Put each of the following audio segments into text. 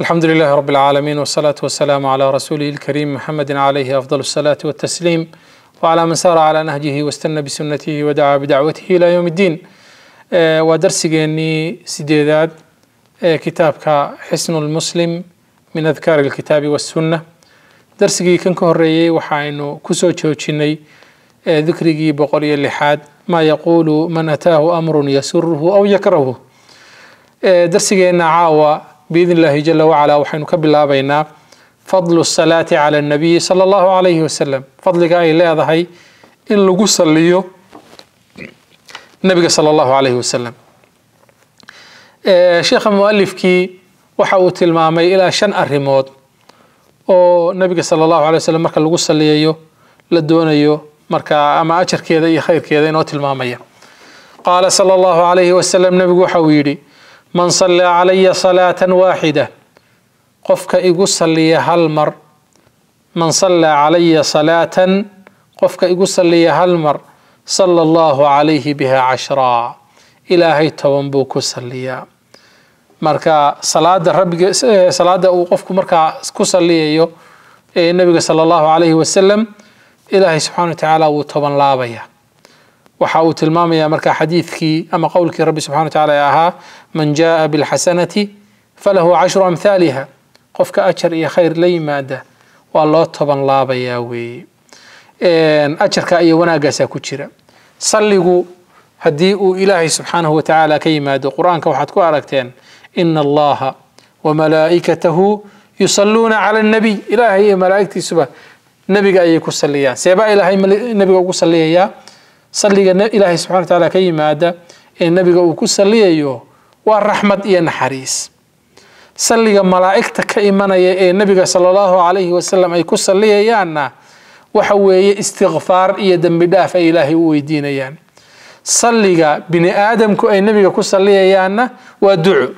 الحمد لله رب العالمين والصلاة والسلام على رسوله الكريم محمد عليه أفضل الصلاة والتسليم وعلى من سار على نهجه واستنى بسنته ودعا بدعوته إلى يوم الدين ودرسجيني سيديداد كتابك حسن المسلم من أذكار الكتاب والسنة درسجي كان كهريي وحاينو كسو جوجيني ذكرجي بقولي اللحاد ما يقول من أتاه أمر يسره أو يكرهه درسجينا عاوة بإذن الله جل وعلا وحين كبلا بينا فضل الصلاة على النبي صلى الله عليه وسلم. فضل كأي لا ذهي إن لقص النبي صلى الله عليه وسلم. آه، شيخ المؤلف كي وحوت المامي إلى شن الرموت أو نبي صلى الله عليه وسلم مركا لقص النبي لدون يو مركا أما أجر كيذا يخير كيذا ينوت المامي قال صلى الله عليه وسلم نبي وحويدي من صلى علي صلاة واحدة. قفك إقص لي هالمر من صلى علي صلاة قفك إقص لي هالمر صلى الله عليه بها عشرا. إلهي توانبوك سليا مركا صلاة رب صلاة وقفك مركا كوس يو. إيه، النبي صلى الله عليه وسلم إلهي سبحانه وتعالى وتوان لابيه waxa uu tilmaamaya marka xadiidkii ama qowlkii rabbi subxana wa tacaala ee ahaa man jaa bilxasanati falahu cashru amhaaliha qofka ajar iyo khayr la yimaada waa loo toban laabayaa weeye ajarka iyo wanaagaasaa ku jira salligu haddii uu ilaahay subxaanahu wa tacaala ka yimaado qur-aanka waxaad ku aragteen ina allaha wamalaa'ikatahu yusalluuna cala annabiy ilaahay iyo malaa'igtiisuba nebiga ayay ku saliyaan seebaa ilaahay nebiga ugu saliyayaa صلي إله سبحانه وتعالى كي مادة النبي قو كسلي أيوه والرحمة إيه نحريس. صلي ملائكة كي منا النبي صلى الله عليه وسلم أي كسلي يانا وحوي استغفار إيه دم بدافع إله ويدين يان. صلي بني آدم كو أي النبي كسلي يانا ودعو.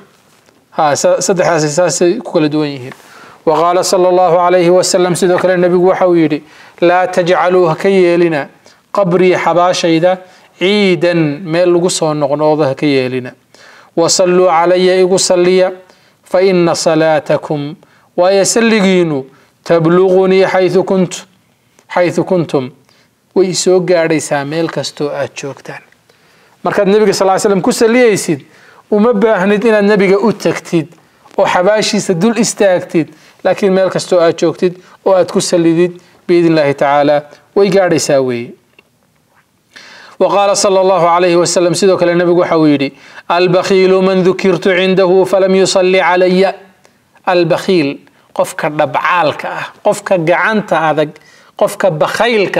ها صدح أساس كل دوينه وقال صلى الله عليه وسلم سيدك النبي وحويري لا تجعلوا كي قبري حباشيدا عيدا ميل غصون نغنوضه كيالنا وصلوا علي إغسليا فإن صلاتكم ويسلقين تبلغني حيث كنت حيث كنتم. ويسو قاري ساميل كستو أتشوكتان. مركز النبي صلى الله عليه وسلم كسليا يسيد. وما باهنت إن النبي أتكتيد. وحباشي سدول إستاكتيد. لكن ميل كستو أتشوكتيد. وأتكسليديد بإذن الله تعالى. ويقاري ساويه وقال صلى الله عليه وسلم سيدوك لنبي حويري البخيل من ذكرت عنده فلم يصلي علي. البخيل قفك ربعالك قفك قعانت هذا قفك بخيلك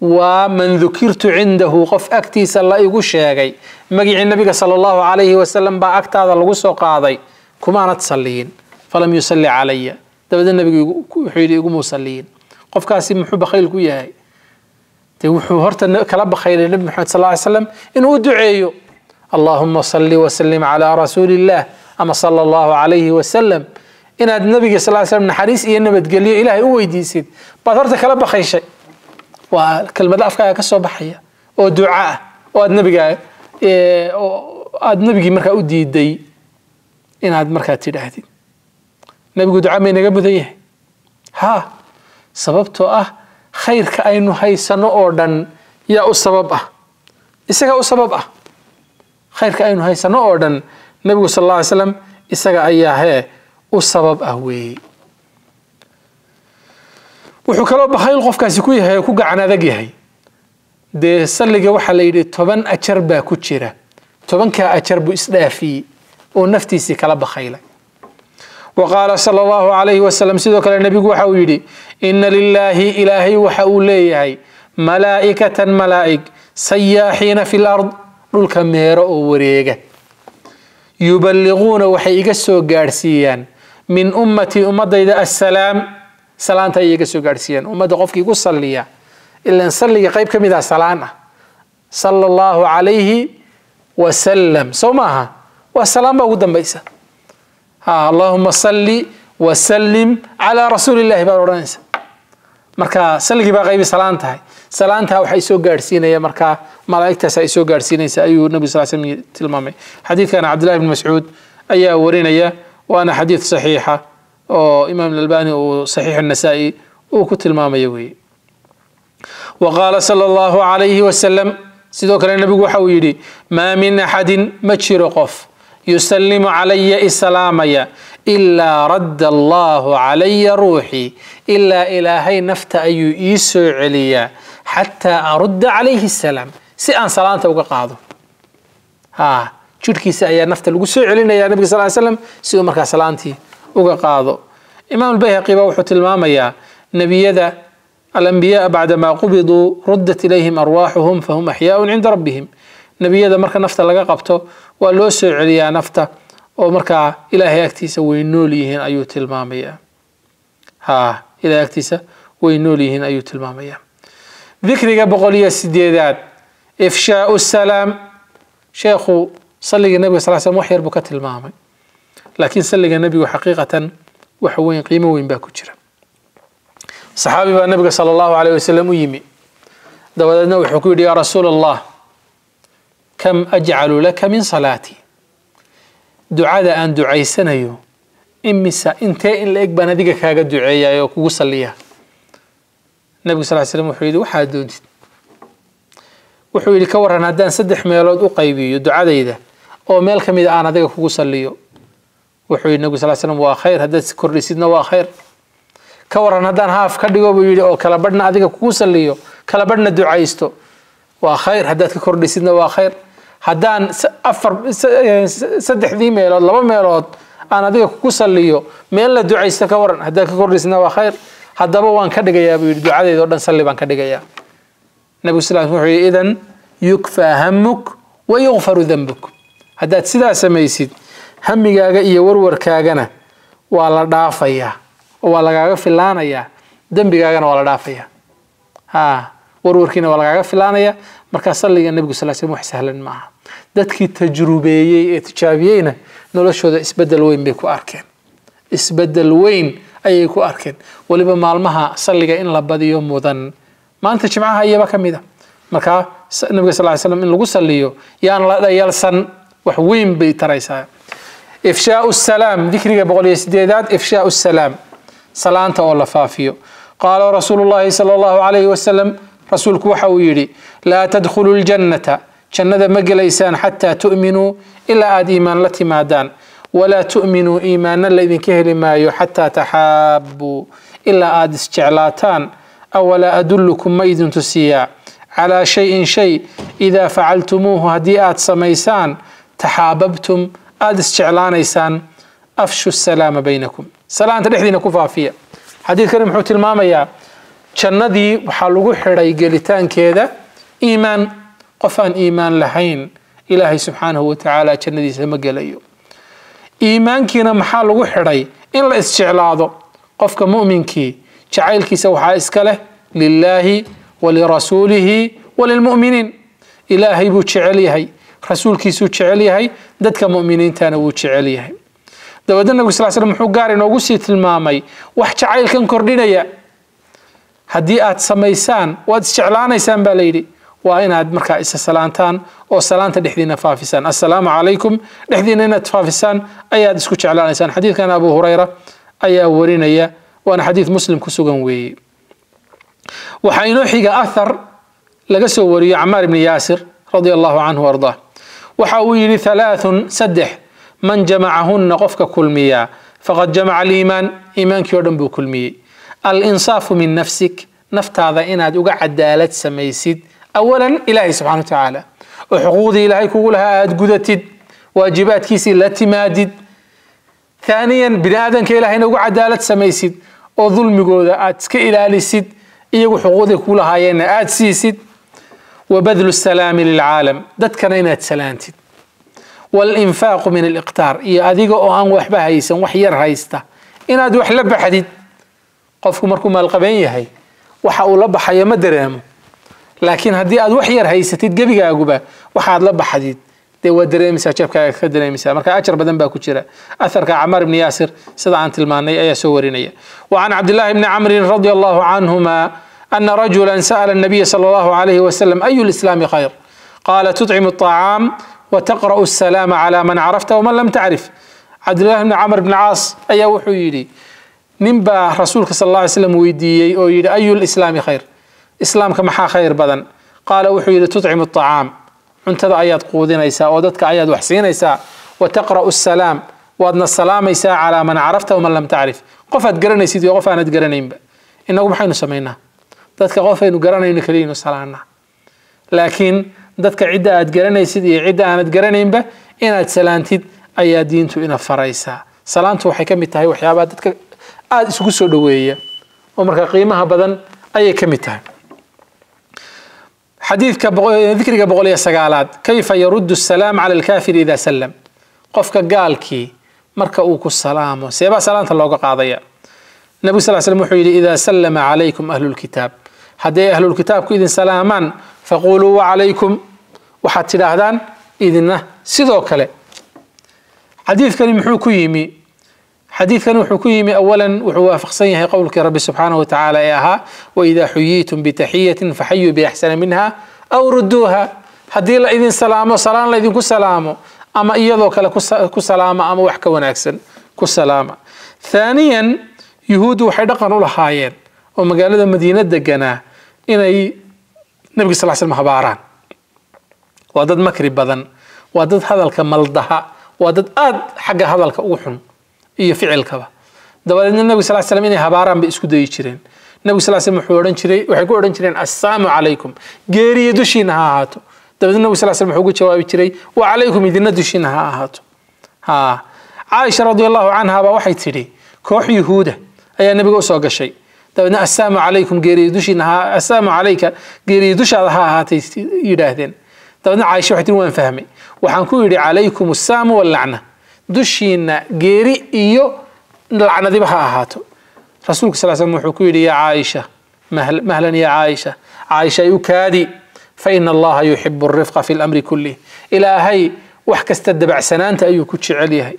ومن ذكرت عنده قف أكتي صلى الله عليه وسلم النبي صلى الله عليه وسلم بأكت هذا الغس وقاضي كما نتصليين فلم يصلي علي. دبدا النبي حويري يقوموا صليين قف كاسي محب خيلك وياهي وحو هرت كلا بخير النبي محمد صلى الله عليه وسلم إن ودعيه اللهم صل وسلم على رسول الله. أما صلى الله عليه وسلم. إن النبي صلى الله عليه وسلم نحريس إيه النبي لي إلهي هو يدي يديسيد بطرت كلا بخير شيء. وكلمة أفكار كسو بحية. ودعاء والنبي قال إيه النبي مركا أودي دي إن هذا مركا تيرهدي النبي دعاء من قبل إيه؟ ها. سببته أه. Khayrka aynu haysano oo dhan yaa u sabab ah isagaa u sabab ah khayrka aynu haysano oo dhan nabigu sal alla ly slam isaga ayaa hee u sabab ah weeye wuxuu kaloo bakhayl qofkaasi ku yahay oo ku gacan adag yahay dee salliga waxaa la yidhi toban ajar baa ku jira tobankaa ajar buu isdhaafiyey oo naftiisii kala bakhaylay وقال صلى الله عليه وسلم سيدوك النبي وحاويدي إن لله إلهي وحاوليه ملائكة ملائك سياحين في الأرض رول كميرا أوريغة يبلغون وحيقة سوغارسيا من أمتي أمد إذا السلام سلام تأييقة سوغارسيا أمد غفكي قو صليا. إلا نصلي قيب كم إذا سلام صلى الله عليه وسلم. سوماها. والسلام بقدم بيسه اللهم صل وسلم على رسول الله بارو رانسا مركا سلقي باقي بسلانتها سلانتها وحي قارسين يا مركا ملايكتا ساي قارسين يا أيوه النبي صلى الله عليه وسلم حديث كان عبد الله بن مسعود أيا ورين أيا وأنا حديث صحيحة أو إمام الألباني وصحيح النسائي وكنت المامي يوي وقال صلى الله عليه وسلم سيدوك النبي وحويلي ما من أحد ما قف يسلم علي إسلامي إلا رد الله علي روحي إلا إلهي نفت أي يسوع عليا حتى أرد عليه السلام. سيان صلاة وقاضو ها شركي سأيا نفت الوسوع علينا يا نبي صلى الله عليه وسلم سيو مركا صلانتي وقاضو إمام البيهقي بوحة المامي نبي يدا الأنبياء بعدما قبضوا ردت إليهم أرواحهم فهم أحياء عند ربهم. نبي يدا مركا نفت لقا قبتو waa loo soo celiyaa nafta oo markaa ilaahay agtiisa way nool yihiin ayuu tilmaamaya ha ilahay agtiisa way nool yihiin ayuu tilmaamaya dikriga boqol iyo sideedaad ifshaau salaam sheekhu salliga nebiga sal slm wax yar buu ka tilmaamay laakiin salliga nebigu xaqiiqatan wax weyn qiimo weyn baa ku jira saxaabi baa nabiga sala allahu alayh wasalam u yimi dabadeedna wuxuu ku yidhi yaa rasuula allah kam ajcalu laka min salaatii ducada aan ducaysanayo imisa intee in la eg baan adiga kaaga duceeyaay oo kugu salliya nabigu sal slam wuxuu yidhi waxaad doontid wuxuu yidhi ka waran haddaan saddex meelood u qaybiyo ducadayda oo meel ka mid a aan adiga kugu salliyo wuxuu yidhi nabigu sal slam waa khayr haddaad kordhisidna waa khayr ka waran haddaan haaf ka dhigo buu yidhi oo kala badhna adiga kugu salliyo kala badhna ducaysto waa khayr haddaad ka kordhisidna waa khayr haddaan afar saddexdii meelood laba meelood aan adiga kugu salliyo meel la ducaysto ka waran haddaad ka kordhisidna waa khayr. Haddaba waan ka dhigayaa buu yidhi ducadayda o dhan salli baan ka dhigayaa. Nabigu sal wuxuu yidhi idan yukfaa hamuk wa yukfaru dambuk. Haddaad sidaa samaysid hamigaaga iyo warwarkaagana waa la dhaafayaa oo waa lagaaga filaanayaa dembigaagana waa la dhaafayaa ha warwarkiina waa lagaaga filaanayaa markaa salliga nebigu sal slm wax sahlan maaha dadkii tajrubeeyey ee tijaabiyeyna noloshooda isbedel weyn bay ku arkeen isbedel weyn ayay ku arkeen weliba maalmaha salliga in la badiyo mudan maanta jimcaha iyaba ka mid a markaa nabiga sal slam in lagu salliyo yaan la dhayalsan wax weyn bay taraysaa ifshaau salaam dikriga boqol iyo sideedaad ifshaau salaam salaanta oo la faafiyo qaala rasuulu llahi sala allahu calayhi wasalam رسولك وحويري لا تدخلوا الجنة. جنة مقليسان حتى تؤمنوا إلا آد إيمان التي ما دان ولا تؤمنوا إيمانا الذي كهل ما حتى تحابوا إلا آد استعلاتان أولا أدلكم ميد تسيا. على شيء شيء إذا فعلتموه هديئات سميسان تحاببتم آد استعلانيسان أفشوا السلام بينكم. سلام تلحظين كفافية. حديث كريم حوت المامية. Jannadii waxaa lagu xidhay gelitaankeeda iimaan qof aan iimaan lahayn ilaahay subxaanahu watacaala jannadiisa ma gelayo iimaankiina maxaa lagu xidhay in la isjeclaado qofka mu'minkii jacaylkiisa waxaa iska leh lilaahi walirasuulihi walilmu'miniin ilaahay buu jecel yahay rasuulkiisuu jecel yahay dadka mu'miniintana wuu jecel yahay dabeedna nabig sal slm muxuu gaar inoogu sii tilmaamay wax jacaylkan kordhinaya هدي آت سميسان وادشعلان إيسان باليري وإن هاد مركا إسا سلانتان أو سلانتا دحذينا فافسان السلام عليكم دحذينا فافسان أي هاد اسكو شعلان إيسان حديث كان أبو هريرة أي ورين أي وأنا حديث مسلم كسوغن وي وحينوحي أثر لقسو وري عمار بن ياسر رضي الله عنه وارضاه وحاويل ثلاث سدح من جمعهن قفك كل مياه فقد جمع الإيمان إيمان كيوردن بو كل مياه الإنصاف من نفسك. نفت هذا إن عدالة سميسيد. أولا إلهي سبحانه وتعالى. وحقوق إلهي كقولها أدقذتد واجبات كيسي التي مادد ثانيا بنادن كإلهي نقول عدالة سميسيد. وظلم قولها أتك آه، إلهي سيد إيه حقوق كلها ين أتسيسيد وبذل السلام للعالم. دت كنينة سلانتد والإنفاق من الإقتار. إيه أذيق أوان وحبه هيسن وحير هيسته إن أدو حلب حديد. Qofku markuu maalqabeen yahay waxa uu la baxayo ma dareemo laakiin haddii aad wax yar haysatid gebigaaguba waxaad la baxdid dee waa dareemaysaa jeebkaaga ka dareemaysaa marka ajar badan baa ku jira atharka camaar ibni yaasir sida aan tilmaanay ayaa soo warinaya wa can cabdillahi bni camrin radia allahu canhuma ana rajula sa'ala الnabiya salى allahu alayhi wasalam ayu lislaami khayr qala tuطcimu الطacaam وتقرأ السلام على من عرفت ومن لم تعرف cabdillahi bni camr bni caas ayaa wuxuu yidhi nin نمبا رسولك صلى الله عليه وسلم ويدي أو أي الإسلام خير؟ إسلام كما خير بدن. قال وحي تطعم الطعام. أنت أيات قودين إيساء ودتك أيات وحسين إيساء وتقرأ السلام وأدنا السلام إيساء على من عرفته ومن لم تعرف. قفت قرن سيدي وقف أنا تقرن إنبا إنه بحين سمينا دتك قفين وقرن إنكلين وسلامنا لكن دتك عدة أتقرن إيسيد عدة أنا تقرن إنبا إن أتسلانتيد أيادين تو إنا فرايسا سلامتو حكمي تهي وحيابا aada isugu soo dhoweeya oo marka qiimaha badan ayay ka mid tahay xadiidka dikriga boqol iyo sagaalaad kayfa yaruddu asalaam cala alkaafir ida sallam qofka gaalkii marka uu ku salaamo seebaa salaanta looga qaadaya nabigu sal slam wuxuu yidhi ida sallama calaykum ahlulkitaab hadday ahlulkitaabku idin salaamaan faquluu wacalaykum waxaad tidhaahdaan idina sidoo kale xadiidkani muxuu ku yimi حديث حديثنا وحكيمي أولا وحوافق سيها قولك رب سبحانه وتعالى ياها وإذا حييتم بتحية فحيوا بأحسن منها أو ردوها. هدي إذن سلامة سلام لإذن كسلامه أما إيضو كلا كسلامه أما وحكا ونعكسن كسلامه ثانيا يهود وحدقا نولا وما ومقال هذا مدينة دقنا. إن أي نبقى صلى الله عليه وسلم هباران. وضد مكري بذن. وضد هذا الكمال ضحى وضد أد حق هذا الكوحن. Iyo ficilkaba dabadeedna nebiga sal slam inay habaaraan bay isku dayi jireen nebigu sal slm wuxuu odhan jiray waxay ku odhan jireen assalaamu calaykum geeriya dushiina ha ahaato dabadeedna nebigu sal slm wuxuu ugu jawaabi jiray wa calaykum idina dushiina ha ahaato ha caaisha radi allahu canha baa waxay tidhi koox yuhuuda ayaa nebiga usoo gashay dabeedna assalaamu calaykum geeriya dushiina ha assalaamu calayka geeriya dushaada ha ahaatay yidhaahdeen dabeedna caaisha waxay tihi waan fahmay waxaan ku yidhi calaykum assaamu wallacna دشينا غيري إيو لعنة دي بحاهاتو رسولك صلى الله عليه وسلم يقول يا عائشة مهل مهلا يا عائشة. عائشة يكادي فإن الله يحب الرفق في الأمر كله. إلى هاي وحك استدبع سنانت أيو كتش عليها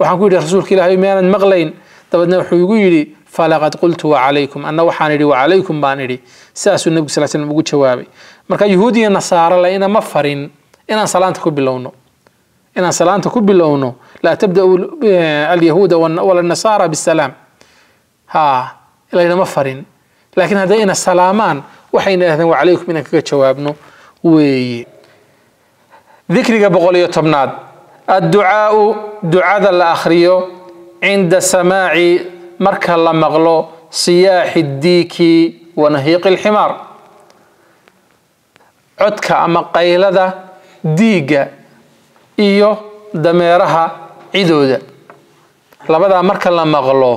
وحن يقول رسولك إلى هاي ميانا مغلين. طب نوحو يقول فلقد قلت وعليكم. أنا وحاني وعليكم بانري ساس النبي صلى الله عليه وسلم يقول شوابي. مركا يهودي النصارى لأينا مفرين إنا صلاة باللونه إن سلامة كوبي لونه لا تبدأ آه، اليهود ولا النصارى بالسلام. ها إلا إذا مفرين؟ لكن هذا إن سلامان وحين أثنوا عليك منك كتشوابنا وي. ذكر بقول يتمناد الدعاء دعاء الآخريو عند سماع مرك الله مغلو. صياح الديك ونهيق الحمار. عتك أما قيل ذا ديك iyo dameeraha cidooda labadaa marka la maqlo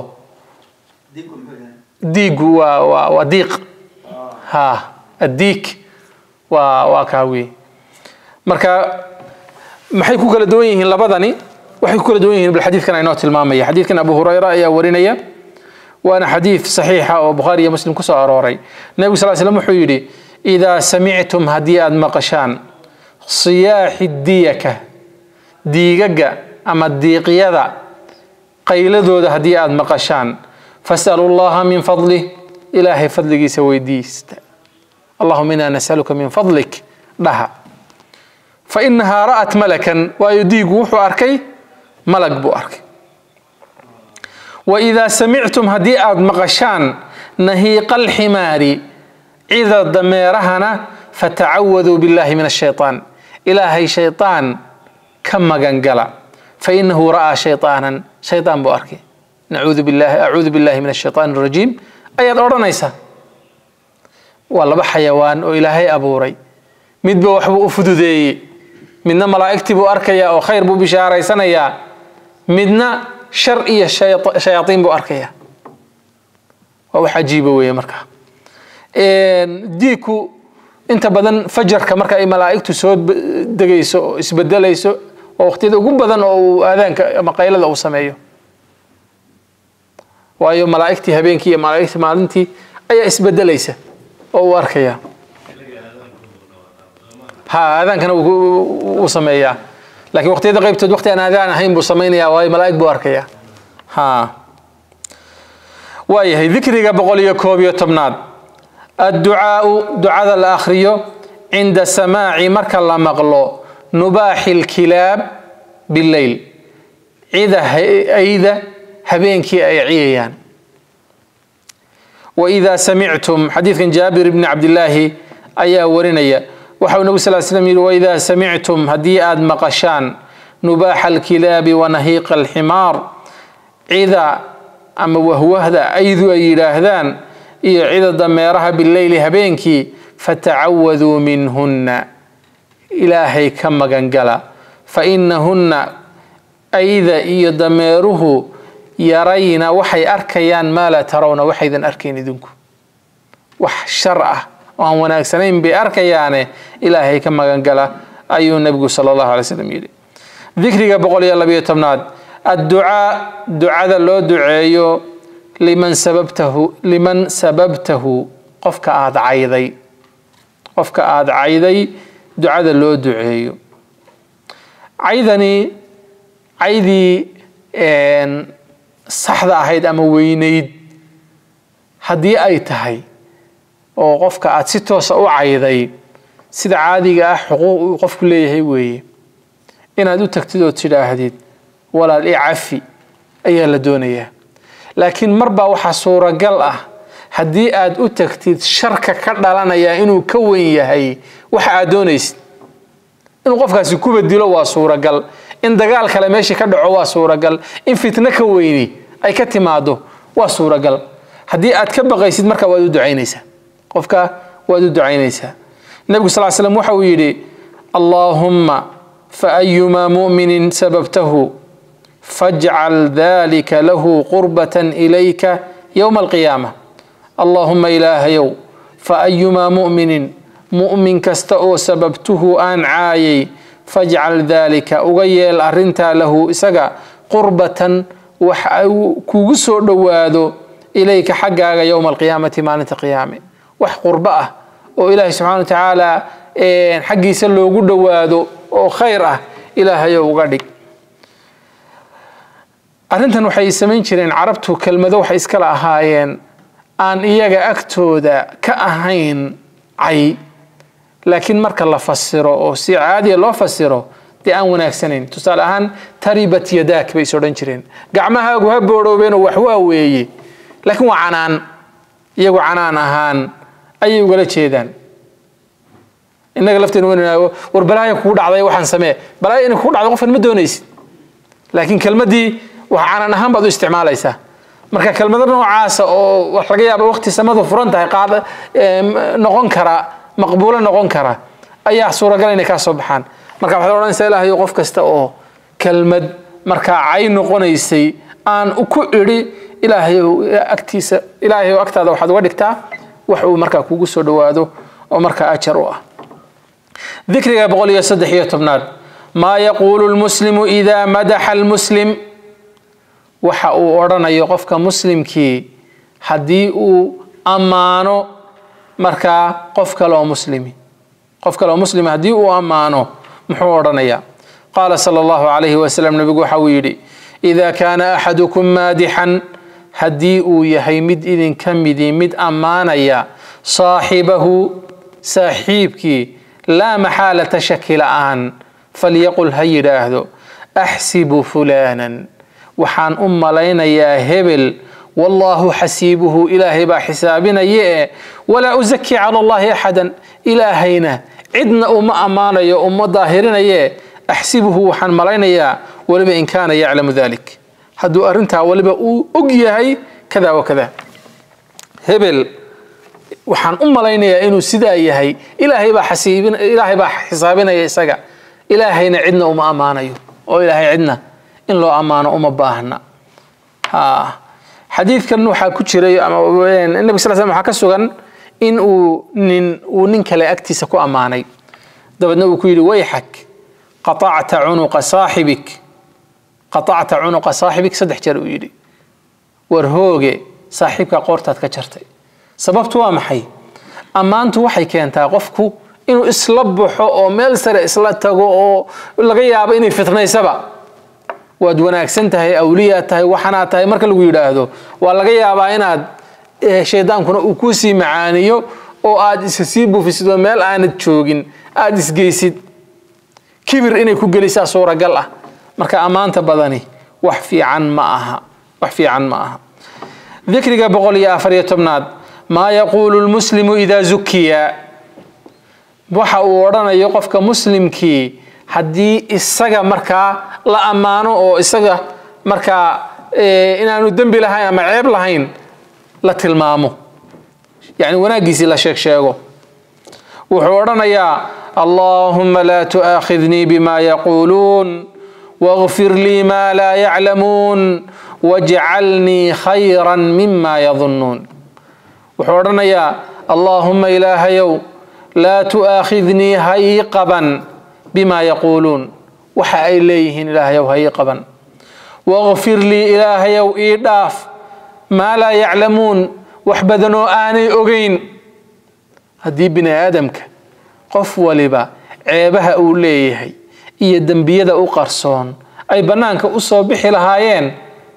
diigu waa waa waa diiq ha addiik waa waa kaa wey marka maxay ku kala duwan yihiin labadani waxay ku kala duwan yihiin bal xadiidkan aynoo tilmaamaya xadiidkan abu hurayra ayaa warinaya saxiixa oo bukhaari iyo muslim ku soo arooray nebigu sal slam wuxuu yidhi idaa samictum haddii aada maqashaan siyaaxi diyaka ديغاقا أما الديقيادا قيل ذو ده دياد مقشان فاسألوا الله من فضله إلهي فضلك سوي ديست اللهم إنا نسألك من فضلك لها فإنها رأت ملكا ويديق وحو أركي ملك بو أركي وإذا سمعتم هدي آد مقشان نهيق الحمار إذا دميرهنا فتعوذوا بالله من الشيطان إلهي شيطان كما جنجلا فإنه رأى شيطانا شيطان بأركي نعوذ بالله أعوذ بالله من الشيطان الرجيم. أي الأرض نيسا والله بحيوان وإلهي أبوري. مد بوحبو أفدودي. من ما لا أكتب أركيا أو خير بو بشارة سنيا مدنا شرعي الشياطين بو أركيا وحجيبه ويا مركا. ديكو إنت بدن فجر كمركا إي ملائكتو سود دقيسو اسبدل يسو oo waqtiyada ugu badan oo uu aadaanka ama qaylada uu sameeyo. Waayo malaa'igtii habeenkii iyo malaa'igtii maalintii ayaa isbedelaysa oo uu arkaya ha aadaankana wuu sameeyaa. Laakiin waqtiyada qaybtood waqti aan aadaan ahayn buu samaynayaa waayo malaa'ig buu arkaya ha. Waayahay dikriga boqol iyo koob iyo tobnaad. Adducaau ducada la akhriyo cinda samaaci marka la maqlo نباح الكلاب بالليل. إذا إذا هبينك أي عيان. وإذا سمعتم حديث جابر بن عبد الله أيا ورنيا وحول النبي صلى الله عليه وسلم وإذا سمعتم هدي آد مقشان نباح الكلاب ونهيق الحمار. إذا أما وهو هذا أيذ أي لاهذان إذا دميرها بالليل هبينك فتعوذوا منهن. إلهي كما جنجلا فإنهن أيضا إيو دميره يرين وحي أركيان ما لا ترون وحي ذن أركين دنكو. وح شرعة وهم وناكسنين بأركيان إلهي كما جنجلا أيو النبي صلى الله عليه وسلم يلي. ذكر بقول الله بيو تمناد. الدعاء دعاء لو دعيو لمن سببته لمن سببته. قفك آد عيدي. قفك آد عيدي. Ducada loo duceeyo. Caydani caydii saxda ahayd ama weynayd haddii ay tahay oo qofka aada si toosa u cayday sida caadiga ah xuquuq uu qofku leeyahay weeye inaad u tagtid oo tidhaahdid walaal i cafi ayaa la doonayaa. Laakiin marbaa waxaa suuragal ah هدي أد أتكتي شركة كرلانا يا إنو كوين يا هي وحادونيس إن غفكا سكوب الدلوى صورة قال إن دغال كالاميشي كدعوى صورة قال إن في تنكويني أي كتمادو وصورة قال هدي أد كبغي سيد مركا ودود عينيسة غفكا ودود عينيسة النبي صلى الله عليه وسلم وحويلي اللهم فأيما مؤمن سببته فاجعل ذلك له قربة إليك يوم القيامة kasta oo sababtuhu aan caayay fajcal daalika uga yeel arrintaa lahu isaga qurbatan wax uu kugu soo dhowaado ilayka xaggaaga yowma alqiyaamati maalinta qiyaame wax qurbo ah oo ilaahay subxana wa tacaala xaggiisa loogu dhowaado oo khayr ah ilaahayo uga dhig arrintan waxay samayn jireen carabtu kelmado waxay iskala ahaayeen aan iyaga agtooda ka ahayn cay laakiin marka la fasiro oo si caadiya loo fasiro dee aan wanaagsanayn tusaale ahaan taribat yadaak bay is odhan jireen gacmahaagu ha boodhoobeen oo wax waa weeye laakiin waa canaan iyagu canaan ahaan ayay ugala jeedaan innaga lafteena wanaago war balaaya kugu dhacday waxaan samee balaaya inay kugu dhacdo qofkan ma doonaysid laakiin kelmaddii wax canaan ahaan baad u isticmaalaysaa marka kelmado noocaasa oo wax laga yaaba waqti samadu furan tahay qaad noqon kara maqbuulo noqon kara ayaa suuragal inay kaa soo baxaan. Marka waxaad odhanaysaa ilaahayo qof kasta oo kelmad markaa cay noqonaysay aan ku idhi ilaahayow agtiisa ilaahayow agtaada waxaad uga dhigtaa wax uu markaa kugu soo dhowaado oo markaa ajar u ah. Dikriga boqol iyo saddex iyo tobnaad. Maa yaquulu lmuslimu idaa madaxa almuslim waxa uu odhanayo qofka muslimkii haddii uu ammaano markaa qof kaleoo muslimi qof kaleoo muslimi haddii uu ammaano muxuu odhanayaa qaala sala allahu calayhi wasalam nebigu waxa uu yidhi idaa kaana axadukum maadixan haddii uu yahay mid idinka midi mid ammaanaya saaxibahu saaxiibkii laa maxaalata shaki la'aan falyaqul ha yidhaahdo axsibu fulaanan وحان أم أمالين يا هبل. والله حسيبه إلهي با حسابنا يئه ولا أزكي على الله أحدا إلهينا. عدنا أم أمانا يا أم ظاهرنا يئه أحسبه وحان ملين يا. ولب إن كان يعلم ذلك. هدو أرنتا ولبا أقيهي كذا وكذا. هبل وحان أم ملين يا إنو سدا يهي. إلهي با حسيبنا إلهي با حسابنا يا إساقا. إلهينا عدنا أم أمانا يا. أو إلهي عدنا. Ku jiray nabi sal slam waxaa ka sugan in uu nin uu nin kale agtiisa ku ammaanay dabeedna uu ku yidhi wayxak qaطacta cunuqa saaxibik qaطacta cunuqa saaxibik saddex jeer uu yidhi war hooge saaxiibka qoortaad ka jartay sababtu waa maxay ammaantu waxay keentaa qofku inuu isla baxo oo meel sare isla tago oo laga yaabo inay fitnaysaba waad wanaagsan tahay awliyaad tahay waxanaad tahay marka lagu yidhaahdo waa laga yaabaa inaad shaydaankuna uu kuu sii macaaniyo oo aad isa sii buufisid oo meel aanad joogin aad isgeysid. Kibir inay ku gelisaa suuragal ah. Marka ammaanta badani wax fiican ma aha wax fiican ma aha. Dikriga boqol iyo afar iyo tobnaad maa yaquulu lmuslimu idaa zukiya waxa uu odhanayo qofka muslimkii haddii isaga markaa la ammaano oo isaga markaa inaanu dembi lahayn ama ceeb lahayn la tilmaamo yani wanaaggiisii la sheeg sheego wuxuu odhanayaa allaahuma laa tu'aakhidnii bima yaquuluun واغفر لي ما لا يعلمون واجعلني خيرا مما يظنون وحورنا اللهم إلهيو لا تؤاخذني هيقبا بما يقولون. وحأي ليهن إلهي وهي قبن. واغفر لي إلهي وإيداف ما لا يعلمون. وحبدنو آني أغين. هدي بن آدمك. قف ولبا. عيبها أوليه إيدن بيدا أقرصون أي بنانك أصوب بحي لهايين.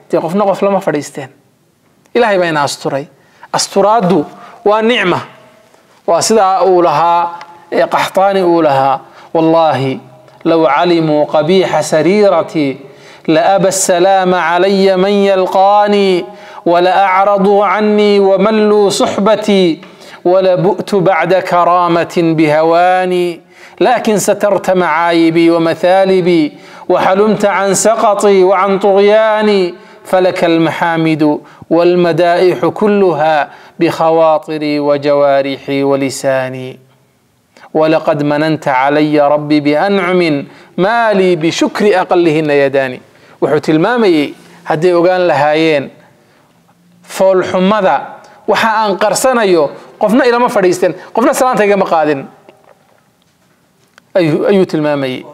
تيقف نقف لما فريستين. إلهي بين أستري. أسترادو. ونعمة. وصدا أولها قحطاني أولها والله لو علموا قبيح سريرتي لأبى السلام علي من يلقاني ولأعرضوا عني وملوا صحبتي ولبؤت بعد كرامة بهواني لكن سترت معايبي ومثالبي وحلمت عن سقطي وعن طغياني فلك المحامد والمدائح كلها بخواطري وجوارحي ولساني. ولقد مننت علي ربي بأنعم مالي بشكر أقلهن يداني. وحوت المامي هدي أغان لهاين فول حمدا وحا أن أنقرسنا يو قفنا إلى ما فريستين. قفنا سلامتا كما قادن أيو, أيو تلمامي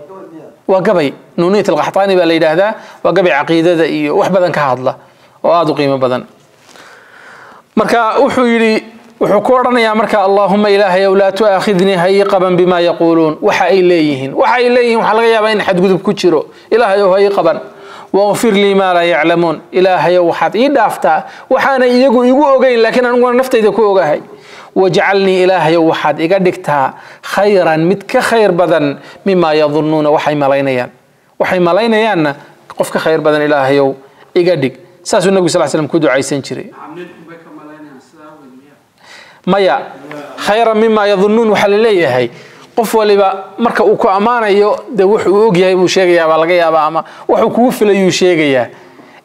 وقبي. نونية القحطاني بالي هذا وقبي عقيدة إيو وحبذا كهضلة. وآدو قيمة بذا مركا وحو يلي وحكورنا يا مركا اللهم إلهي ولا تؤاخذني هيقبا بما يقولون وحا إليهن وحا إليهن وحا لغيا بين حد قدب كتشرو إلهي هيقبا واغفر لي ما لا يعلمون إلهي وحاد إيه دافتا وحانا إيقو إيقو أغين لكن أنا نقول نفتا إيقو أغاهي وجعلني إلهي وحاد إيقا دكتا خيرا متك خير بدن مما يظنون وحي ملايني وحي ملايني قفك خير بدن إلهي إيقا دك ساسو النبي صلى الله عليه وسلم كدو عيسين شري maya khayran mimaa yadunuun waxaa la leeyahay qof waliba marka uu ku ammaanayo dee wuxuu ogyahay buu sheegayaa baa laga yaabaa ama wuxuu kugu filayuu sheegayaa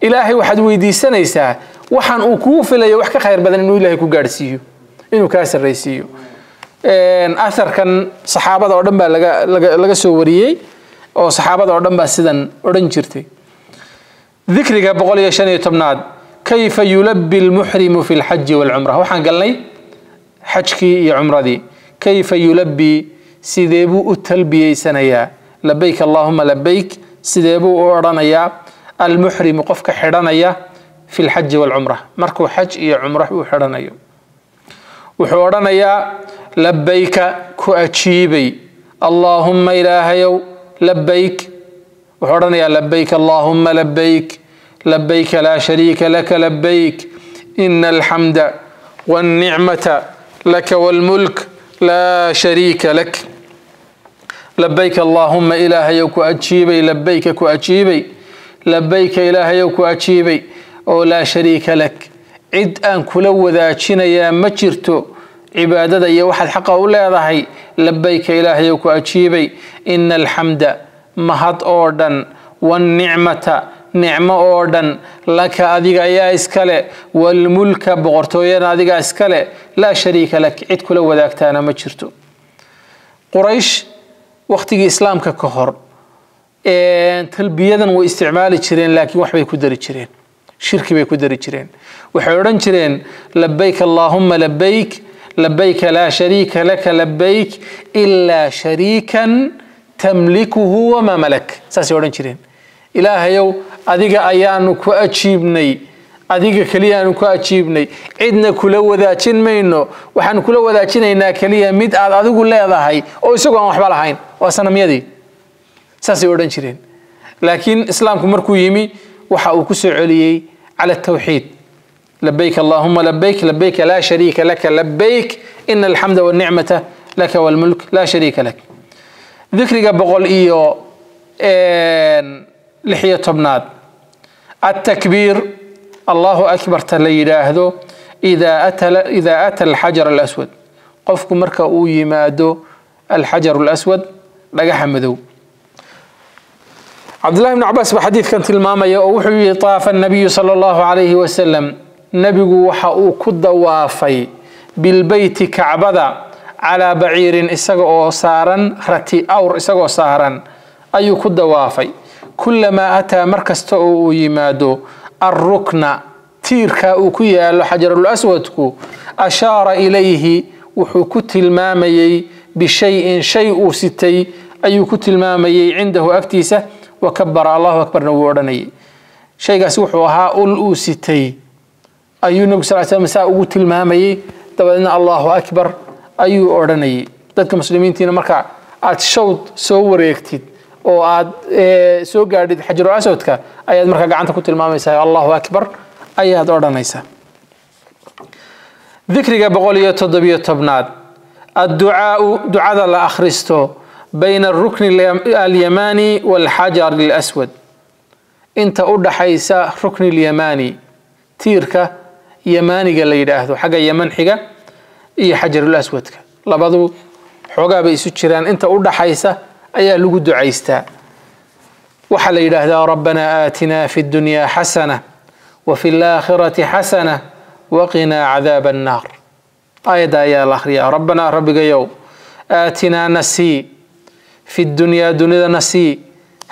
ilaahay waxaad weydiisanaysaa waxaan uu kugu filayo wax ka khayr badan inuu ilaahay ku gaadhsiiyo inuu kaa sarraysiiyo aharkan saxaabada oo dhan baa laga laga laga soo wariyey oo saxaabada oo dhan baa sidan odhan jirtay dikriga boqol iyo shan iyo tobnaad kayfa yulabbi lmuxrimu fi lxaji walcumra waxaan galnay حجكي يا عمرتي كيف يلبي؟ سيديبو التلبية سنيا. لبيك اللهم لبيك. سيديبو أورانيا. المحرم قفك حرانيا. في الحج والعمرة. مركو حج يا عمرة وحرانيا. وحرانيا. لبيك كأتشيبي. اللهم إلهي لبيك. وحرانيا. لبيك اللهم لبيك. لبيك لا شريك لك لبيك. إن الحمد والنعمة لك والملك لا شريك لك. لبيك اللهم إلهي يوكو أجيبي لبيك كو أجيبي لبيك إلهي يوكو أجيبي أو لا شريك لك. عد أن كلو ذاتشنا يا مجرتو. عبادة يا واحد حقا ولا ضحي لبيك إلهي يوكو أجيبي إن الحمد مهد أوردن والنعمة نعمة أوردن. لك أديك يا إسكالة والملك بغرتوين أديك إسكالة. لا شريك لك. عد كل وداك تانا ما قريش وقت إسلام ككهر أنت إيه، البيضن واستعمال تشرين لكن وحبي كدر تشرين. شرك بيكدر تشرين. وحيران شرين لبيك اللهم لبيك. لبيك لا شريك لك لبيك. إلا شريكا تملكه وما ملك. ساسي وران شرين إله يو adiga ayaanu ku ajiibnay adiga keliyaanu ku ajiibnay cidna kula wadaajin mayno waxaanu kula wadaajinaynaa keliya mid aad adigu leedahay oo isagoo aan waxba lahayn waa sanamyadii saasay odhan jireen laakiin islaamku markuu yimi waxa uu ku soo celiyey cala tawxiid labayk allahuma labayk labayka laa shariika laka labayk ina alxamda walnicmata laka walmulk laa shariika lak dikriga boqol iyo lix iyo tobnaad التكبير الله أكبر تليداهدو إذا أتى إذا أتى الحجر الأسود. قفك مركا أو يمادو الحجر الأسود. لقى مدو عبد الله بن عباس بحديث كان تلمامي وحي طاف النبي صلى الله عليه وسلم. نبي وحا كد وافي. بالبيت كعبدا على بعير إساق سارا رتي أور إساق سارا أي كد وافي. كلما أتى مركز تو يمادو الركن تيركا وكيا الحجر الأسود أشار إليه وحكت المامي بشيء شيء ستي أي كت المامي عنده أكتيسة وكبر الله أكبر نورني شيء سوحها أول ستي أي النبي صلى الله عليه وسلم ساوت المامي طبعا الله أكبر أي أورني dadka muslimiintiina marka aad shawd soo wareegtid aad soo gaadhid xajarul aswadka ayaad markaa gacanta ku tilmaamaysaa allahu akbar ayaad odhanaysaa dikriga boqol iyo toddobiyo tobnaad adducaau ducada la akhristo bayna arukni alyamaani waalxajar alaswad inta u dhaxaysa rukni alyamaani tiirka yamaaniga la yidhaahdo xagga yaman xiga iyo xajarul aswadka labadu xoogaa bay isu jiraan inta u dhaxaysa ayaa lagu ducaystaa waxaa la yidhaahdaa rabbanaa aatinaa fi ddunyaa xasana wa fi alaakhirati xasana waqinaa cadaaba annaar aayadda ayaa la akhriyaa rabbanaa rabbigayow aatinaa nasii fi ddunyaa dunida nasii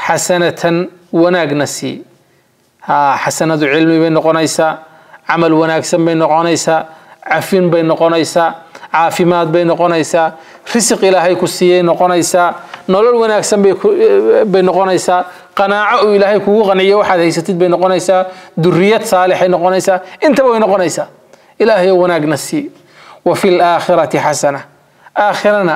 xasanatan wanaag nasii haa xasanadu cilmi bay noqonaysaa camal wanaagsan bay noqonaysaa cafin bay noqonaysaa caafimaad bay noqonaysaa risiq ilaahay ku siiyey noqonaysaa nolol wanaagsan bay noqonaysaa qanaaco uu ilaahay kugu qaniyo waxaad haysatid bay noqonaysaa duriyad saalixay noqonaysaa intaba way noqonaysaa ilaahayo wanaagna sii wa fi laakhirati xasana aakhirana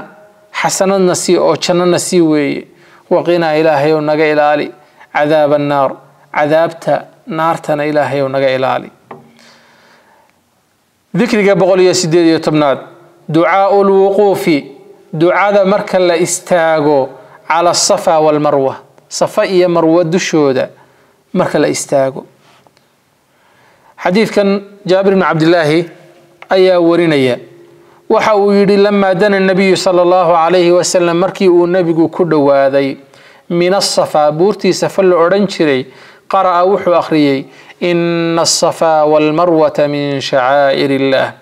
xasanadna sii oo jannana sii weeye waqinaa ilaahayow naga ilaali cadaaba annaar cadaabta naartana ilaahayow naga ilaali dikriga boqol iyo sideed iyo tobnaad ducaau lwuquufi دعاء مركا لا استاغو على الصفا والمروة. صفا إيا مروة دشودة مركا لا استاغو. حديث كان جابر بن عبد الله أيا ورينيا وحاولي لما دنا النبي صلى الله عليه وسلم مركي ونبي كل واذي. من الصفا بورتي سفل عرنشري قرأ وحو أخريي. إن الصفا والمروة من شعائر الله.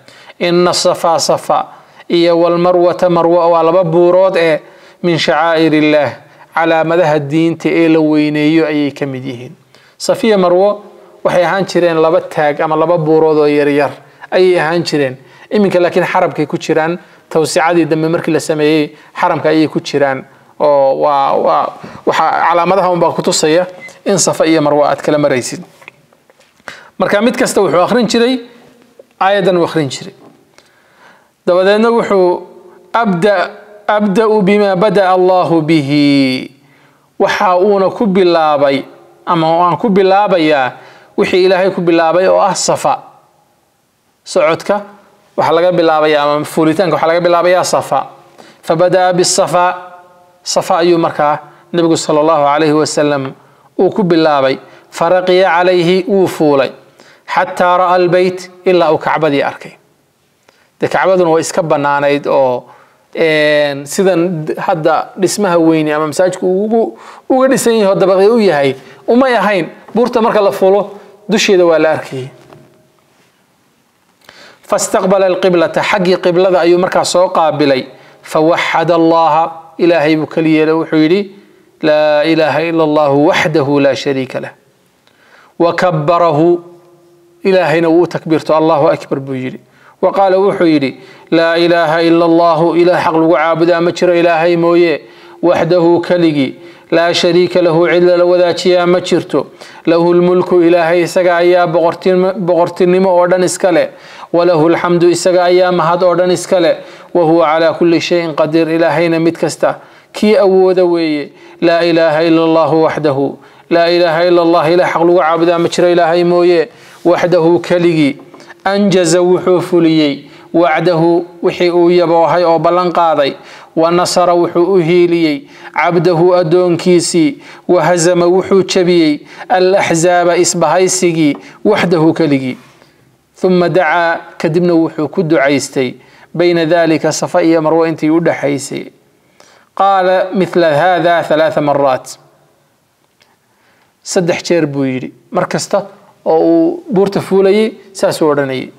إن الصفا صفا. إيا والمروة مروة والبا بوروت إيه من شعائر الله. على مدها الدين تي لويني يؤي كمديهن. صفية مروة وحي هانشرين لبتاك أما لبا بوروت يرير أي هانشرين. إمك لكن حرب كي كتشران توسي عادي دم مركي لسامي حرم كي كتشران أو و و على مدها مباكوتوسية إن صفية مروة أتكلم رئيسي. مركا ميت كستوي آخرين شري. آية وآخرين شري. دبدا نوحو ابدا ابدا بما بدا الله به وحاؤون كب اللابي اما وان كب اللابي وحي الهي كب اللابي أو الصفا صعدك وحلقا باللابي اما فوليتانك وحلقا باللابي الصفا فبدا بالصفا صفا اي مركا النبي صلى الله عليه وسلم وكب اللابي فرقي عليه وفولي حتى راى البيت الا أو كعبدي اركي hadda dhismaha weyni ama masaajidku ugu uga dhisan yahay oo dabaqi u yahay umay ahayn buurta marka la fulo dusheeda waa la arkayay fastaqbala alqiblata xaggii qiblada ayuu markaa soo qaabilay fawaxad allaha ilaahay buu keli yeelay wuxuu yidhi laa ilaaha ila allahu waxdahu laa shariika lah wakabarahu ilaahayna wuu u takbiirto allahu akbar buu yidhi وقال وحيري لا إله إلا الله إلى حق وعابد مجر إلهي موية وحده كلقي لا شريك له إلا لوذاتي يا مجرته له الملك إلهي سقع يا بغرتين نمو أردن إسكالي وله الحمد إسقع يا مهد أردن إسكالي وهو على كل شيء قدير إلهي متكستا كي أودوي لا إله إلا الله وحده لا إله إلا الله إلى حق وعابد مجر إلهي موية وحده كلقي أنجز وحو فليي. وعده وحي أو بوهاي أو بلان قاضي ونصر وحو اهيليي عبده أدون كيسي. وهزم وحو تشبيي الأحزاب اسبهايسيي وحده كليي ثم دعا كدمنا وحو كد عيستي. بين ذلك صفائي مروى انت يود حيسي قال مثل هذا ثلاث مرات. صدح تشير بويري. مركزته أو بورت فولي ساسورني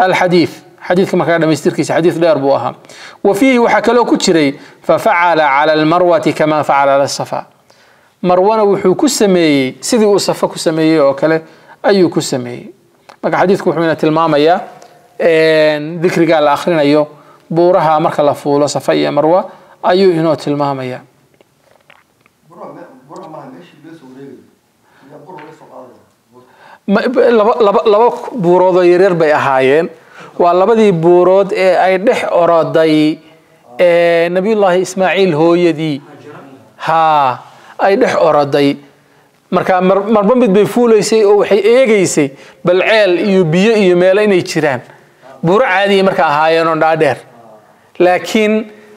الحديث حديث كما كان مستركيس حديث دار بوها. وفيه وحكلو كتشري ففعل على المروة كما فعل على الصفا. مروان وحو كسمي سيدي وصفا كسمي وكله أي كسمي. بقى حديث كحمينة الماما يا ذكر قال آخرين أيو بورها مركلة فولة صفية مروة أيو هنا تلمامة يا. Laba buuroodoo yaryar bay ahaayeen waa labadii buurood ee ay dhex oroday nabiyullaahi ismaaciil hooyadii ha ay dhex oroday marka marba mid bay fuulaysay oo waxay eegaysay bal ceel iyo biyo iyo meelo inay jiraan buuro caadiyay marka ahaayeen oo dhaadheer laakiin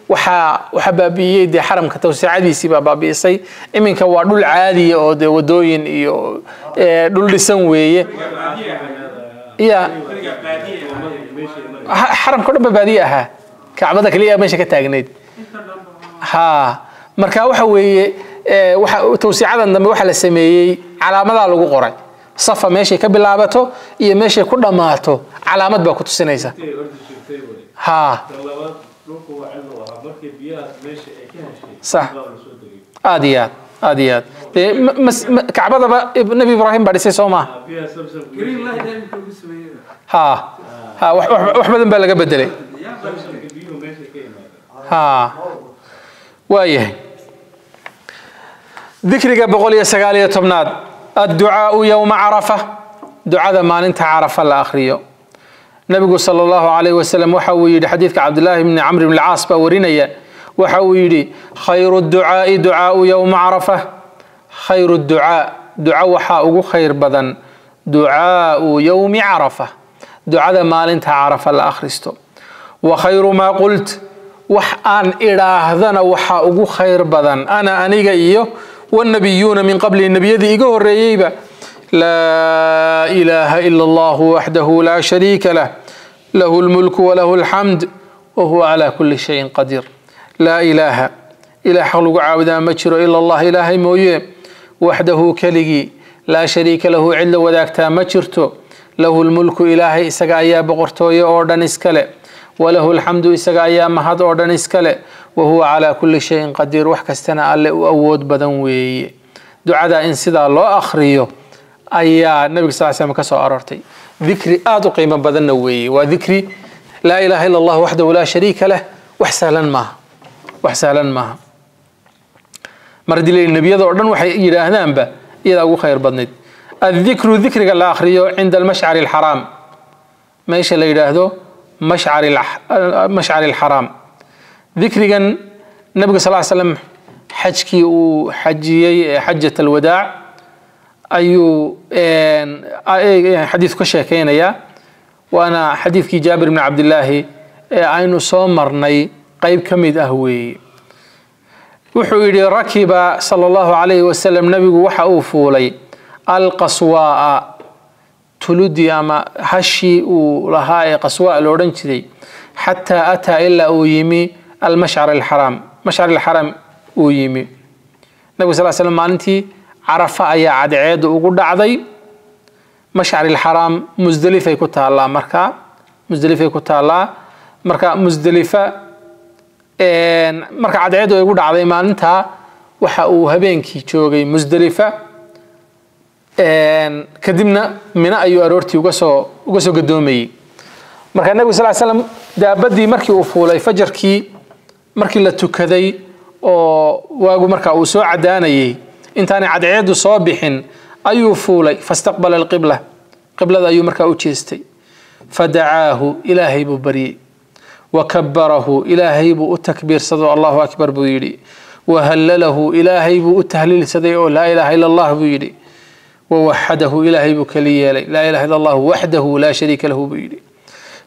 waxaa baabi'iyey dee xaramka tawsiicadiisii baa baabi'isay. Iminka waa dhul caadiya oo dee wadooyin iyo dhul dhisan weeye. Ya xaramka dhan ba baadiye ahaa kacbada kaliya meesha ka taagnayd. Ha marka waxa weeye tawsiicadan dambe waxaa la sameeyey calaamadaa lagu qoray. Safa meeshay ka bilaabato iyo meeshay ku dhammaato. Calaamad baa ku tusinaysa. Ha صح آديات آديات مس كعبة ضب النبي إبراهيم بعد سيسوما ها ها ها وحمد بن بلقى بدري ها وايه ذكر بقول يا سقالي يا تمناد الدعاء يوم عرفه دعاء ما انت عرف الآخر يوم نبيه صلى الله عليه وسلم وحوي حديثك عبد الله بن عمرو بن العاص باورينيا وحوي خير الدعاء دعاء يوم عرفه خير الدعاء دعاء وحاء خير بدن دعاء يوم عرفه دعاء ما انت عرف الاخرستو وخير ما قلت وح ان وحان إلهذنا وحاء خير بدن أنا اني ايو والنبيون من قبل النبي ذي ايغو الرييبه لا إله إلا الله وحده لا شريك له له الملك وله الحمد وهو على كل شيء قدير. لا إله إلى حلق عودا مجر إلا الله إله موية وحده كلجي لا شريك له الا وذاكتا مجرته له الملك إله إسقايا بقرتوي أوردن اسكله وله الحمد إسقايا مهد أوردن اسكله وهو على كل شيء قدير. وحكستنا الله اوود بدن ويه دعاء ان سدا لو أخريو. أي النبي صلى الله عليه وسلم كسر أرارتي ذكر آدو قيمة بدن نوي وذكر لا إله إلا الله وحده ولا شريك له وحسالا ما وحسالا ما مرد لي النبي يضع لنا وحي إلى هنام با إذا هو خير بدنيت الذكر ذكر قال الآخر عند المشعر الحرام ما إيش اللي إلى هذا مشعر, الح... مشعر الحرام ذكر قال النبي صلى الله عليه وسلم حجكي وحجي حجة الوداع waana xadiidkii jaabir bni cabdillaahi ee aynu soo marnay qeyb ka mid ah weeye wuxuu yidhi rakiba sala allahu calayhi wasalam nabigu waxa uu fuulay alqaswaa'a tuludii ama hashii uu lahaa ee qaswaa la odhan jiray xataa ataa ilaa uu yimi almashcar alxaraam mashcar alxaraam uu yimi nabigu sal slam maalintii carafa ayaa cadceedu ugu dhacday. Mashcar alxaraam musdelifay ku taallaa markaa musdelifay ku taallaa marka musdelifa marka cadceedu ay ugu dhacday maalintaa waxa uu habeenkii joogay musdelifa kadibna mino ayuu aroortii uga soo uga soo gadoomayey marka nabigu sal slam daabadii markii uu fuulay fajarkii markii la tukaday oo waagu marka uu soo cadaanayay إنتان عدعيدو صوبحن أيو فولي؟ فاستقبل القبلة. قبلة أيو مركا اوچيستي فدعاه إلهي ببري وكبره إلى هيب التكبير صدو الله أكبر بويري وهلله إلى هيب التهليل صدو لا إله إلا الله بويري ووحده إلى هيب كلي لا إله إلا الله وحده لا شريك له بويري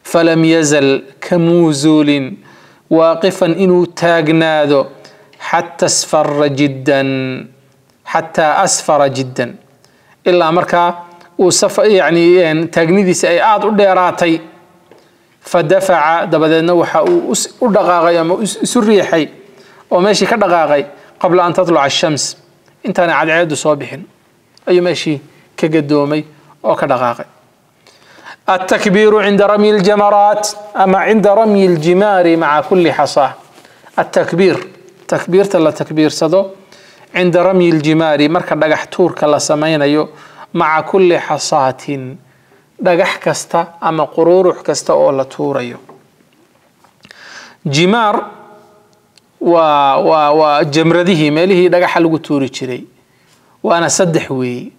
فلم يزل كموزول واقفا إنو تاغنادو حتى اسفر جدا. حتى أسفر جدا. إلا مركا وصف يعني يعني تجنيدي أي آد أدراتي فدفع دبدأ نوحا ودغاغي سريحي. وماشي كدغاغي قبل أن تطلع الشمس. أنت أنا على عيد صباح أي ماشي كقدومي أو كدغاغي التكبير عند رمي الجمرات أما عند رمي الجمار مع كل حصاة التكبير تكبير تلا تكبير صدو. عند رمي الجمار مركا دقح تور كلا سمين أيو مع كل حصاة دقح كستا أما قرورح كستا أولا تور أيو جمار و و وجمرده ماله دقح لغو توري جري وأنا سدح وي.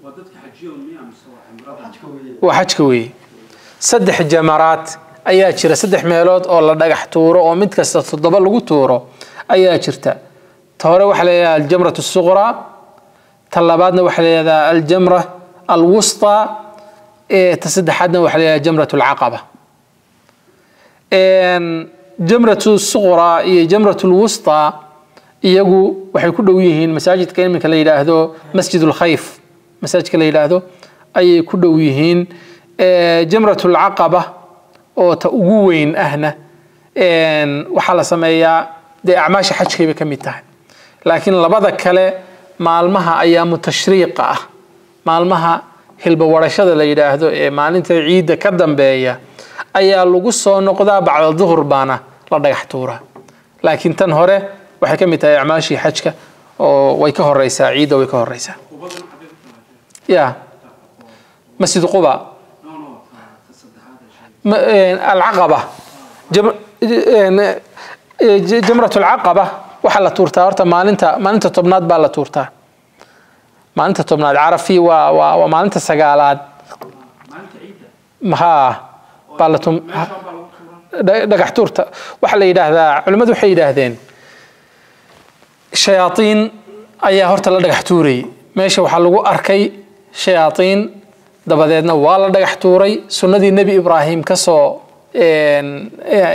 وحجك وي. saddex jamaraad ayaa jira saddex meelood oo la dhagax tuuro oo mid kasta toddoba lagu tuuro ayaa jirta ta hore waxaa la yidhahdaa aljamrat asuqraa ta labaadna waxaa la yidhahdaa aljamra alwustaa ta saddexaadna waxaa la yidhahdaa jamrat alcaqaba. Jamratu suqraa iyo jamrat alwustaa iyagu waxay ku dhow yihiin masaajidka iminka la yidhaahdo masjid ulkhayf masaajidka la yidhaahdo ayay ku dhow yihiin. Jamrat alcaqaba oo ta ugu weyn ahna waxaa la sameeyaa dee acmaasha xajkay bay ka mid tahay tashriiqa ah maalmaha hilbawarashada la yidhaahdo ee maalinta ciidda ka dambeeya ayaa lagu soo noqdaa bacda duhur baana la dhagax tuuraa laakiin tan hore waxay ka mid tahay acmaashii xajka oo way ka horeysaa ciidda way ka horeysaa ya masjid quba alcaqaba jamrat alcaqaba waxaa la tuurtaa horta maalinta maalinta tobnaad baa la tuurtaa maalinta tobnaad carafi waa waa waa maalinta sagaalaad ha baa la tum dhagax tuurta waxaa la yidhaahdaa culimmadu waxay yidhaahdeen shayaaiin ayaa horta la dhagax tuurayay meesha waxaa lagu arkay shayaaiin dabadeedna waa la dhagax tuuray sunnadii nebi ibraahim kasoo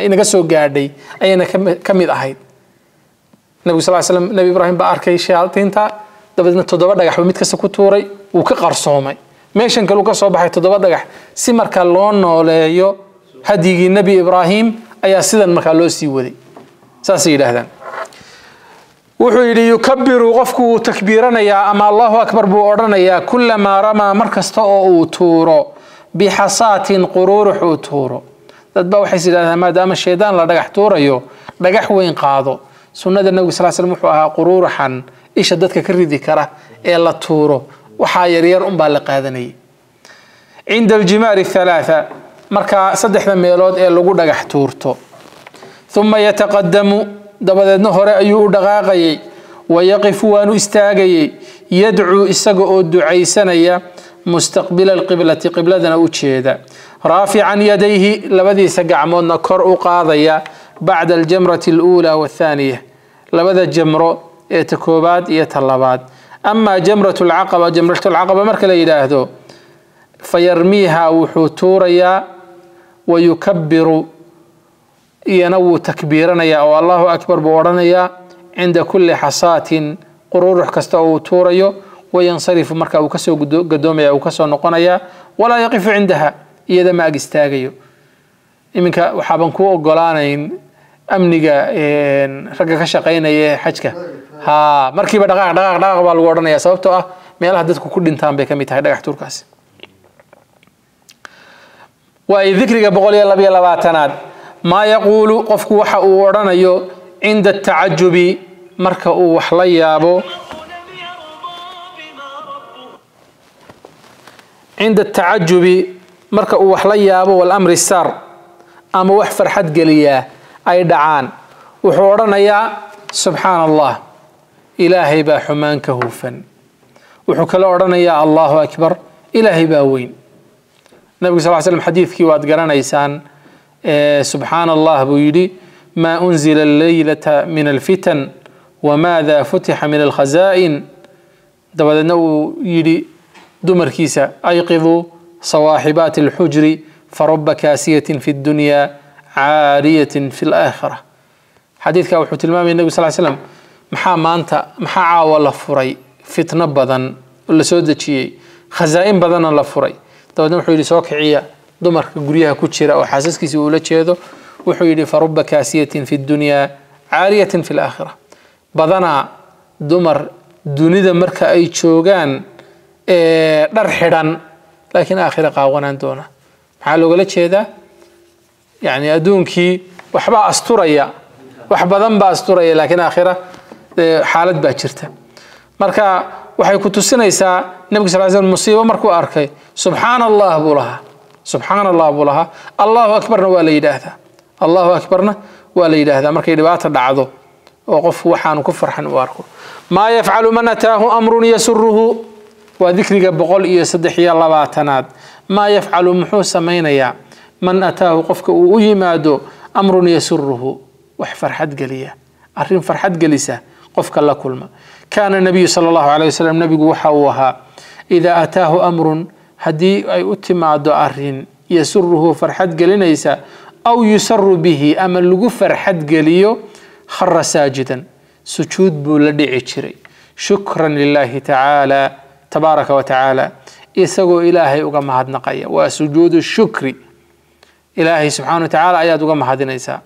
inaga soo gaadhay ayayna ka mid ahayd nebigu sal slam nebi ibraahim baa arkay shayaaiinta dabadeedna toddoba dhagax buu mid kasta ku tuuray wuu ka qarsoomay meeshan kale uu ka soo baxay toddoba dhagax si marka loo nooleeyo hadyigii nebi ibraahim ayaa sidan markaa loo sii waday saasay yidhaahdaan wuxuu yidhi yukabiru qofku wuu takbiiranayaa ama allahu akbar buu odhanayaa kulamaa ramaa mar kasta oo uu tuuro bixasaatin quruurux uu tuuro dadba waxays yidhahdaan maadaama shaydaan la dhagax tuurayo dhagax weyn qaado nebigu sal slm wuxuu ahaa quruuruxan isha dadka ka ridi kara ee la tuuro waxaa yaryar unbaa la qaadanayay cinda aljimaari halaatha markaa saddexda meelood ee lagu dhagax tuurto uma yataqadamu dabadeedna hore ayuu u dhaqaaqayay wayaqifu waanu istaagayay yadcuu isaga oo ducaysanaya mustaqbila alqiblati qibladana u jeeda raafican yadayhi labadiisa gacmoodna kor u qaadaya بعد الجمرة الأولى والثانية. لبدا جمرة تكوبات يتلبات. أما جمرة العقبة جمرة العقبة مرك لا إله فيرميها وحوتوريا ويكبر ينو تكبيرنا يا الله أكبر بورنا يا. عند كل حصاة قرور كستو توريو وينصرف مركا وكسو قدومي وكسو نقنيا ولا يقف عندها إذا ما قستاقيو إمنك وحابنكو قولانا dhaqaaq dhaqaaq baa lagu odhanaya sababtoo ah meelaha dadku ku dhintaan bay ka mid tahay dhagax tuurkaasi waayo dikriga boqol iyo labayo labaatanaad maa yaquulu qofku waxa uu odhanayo cinda atacajubi marka uu wax la yaabo cinda atacajubi marka uu wax la yaabo walamri sar ama wax farxad geliyaa أي دعان وحورنا يا سبحان الله إلهي با حمان كهوفا وحوك لورنا يا الله أكبر إلهي با وين النبي صلى الله عليه وسلم حديث كي واد قرانا إيسان إيه سبحان الله بويدي ما أنزل الليلة من الفتن وماذا فتح من الخزائن دابا نو يدي دمر كيسا أيقظوا صواحبات الحجر فرب كاسية في الدنيا tilmaamaya nebigu sal slam maxaa maanta maxaa caawa la furay fitno badan oo la soo dejiyey khazaa'in badanna la furay dabeedna wuxuu yidhi soo kiciya dumarka guryaha ku jira oo xaasaskiisa uula jeedo wuxuu yidhi faruba kaasiyatin fi dunyaa caariyatin fi laakhira badanaa dumar dunida marka ay joogaan dhar xidhan laakiin aakhira qaawanaan doona maxaa loogala jeedaa يعني أدونكي وحبا أستوريا وحبا ذنبا أستوريا لكن آخرة آه، حالت باشرته مركا وحي كنت السنة سنيسا نبقى صلى الله عليه وسلم مصيبة مركو أركي. سبحان الله أبو لها. سبحان الله أبو لها. الله أكبر نوالي دهتا الله أكبر نوالي دهتا مركا يدبات دعضو. وقف وحان كفر حان واركو. ما يفعل من أتاه أمر يسره. وذكر بقول إيه صدحي الله باتناد. ما يفعل محو سمين يا من أتاه قفك ويمادو أمر يسره. وحفر حد قليا أرين فرحد قليسة. قفك الله كل ما. كان النبي صلى الله عليه وسلم نبي وحوها. إذا أتاه أمر هدي أي أتمادو أرين يسره فرحد قلينيسة. أو يسر به أما لقفر حد قليو خر ساجدا. سجود بولد عشري. شكرا لله تعالى. تبارك وتعالى. يسقو إلهي وقام هاد وسجود الشكر. Ilaahay subxana wa tacaala ayaad uga mahadinaysaa.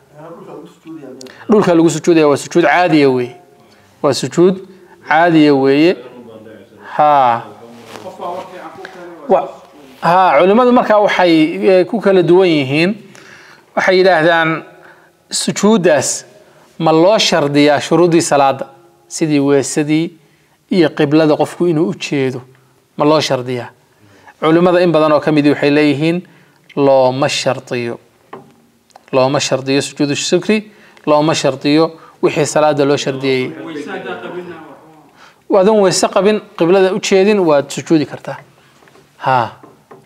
Dhulka lagu sujuudaya waa sujuud caadiya weeye. Waa sujuud caadiya weeye. Ha ha culimmadu markaa waxay ku kala duwan yihiin waxay yidhaahdaan sujuuddaas ma loo shardiyaa shuruuddii salaada sidii weesadii iyo qiblada qofku inuu u jeedo ma loo shardiyaa. Culimmada in badan oo ka midii waxay leeyihiin looma shardiyo looma shardiyo sujuudu shukri looma shardiyo wixii salaada loo shardiyey adan weyse qabin qiblada u jeedin waad sujuudi kartaa ha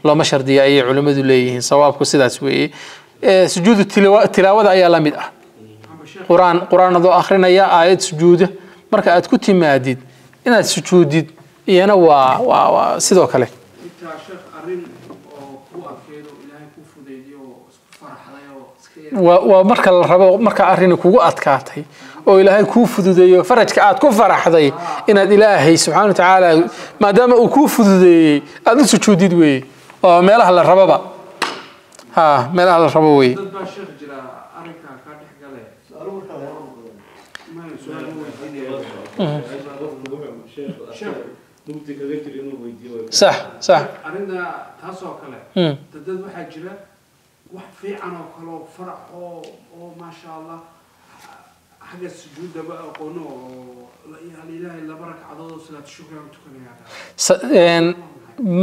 looma shardiya ayay culimmadu leeyihiin sawaabku sidaas weeye sujuudu tilaawada ayaa la mid ah quraan quraan adoo akrinaya aayad sujuuda marka aad ku timaadid inaad sujuudid iyana waa waa sidoo kale waa marka la rabo marka arrini kugu adkaatay oo ilaahay kuu fududeeyo farajka aad ku faraxday inaad ilaahay subxana wa tacaala maadaama uu kuu fududeeyey aada u sujuudid weeye oo meelaha la rababa ha meelaha la rabo weye sax sax wax fiican oo kale oo farax oo maasha allah xagga sujuudaba aqoono oo ilaahay laba ragcadood oo salaad shukran tukanaya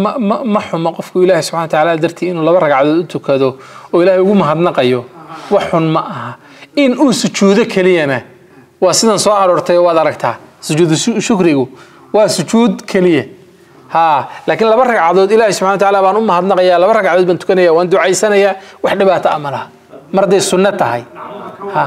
ma ma ma xumo qofku ilaahay subxana wa tacaala dartii inuu laba ragcadood u tukado oo ilaahay ugu mahadnaqayo wax xun ma aha. In uu sujuudo keliyana waa sidan soo aroortay waad aragtaa sujuudu shukrigu waa sujuud keliya ha laakiin laba ragcadood ilaahay subxana wa tacaala baan u mahadnaqayaa laba ragcadood baan tukanaya waan ducaysanayaa wax dhibaato a ma laha. Mar hadday sunno tahay. Ha.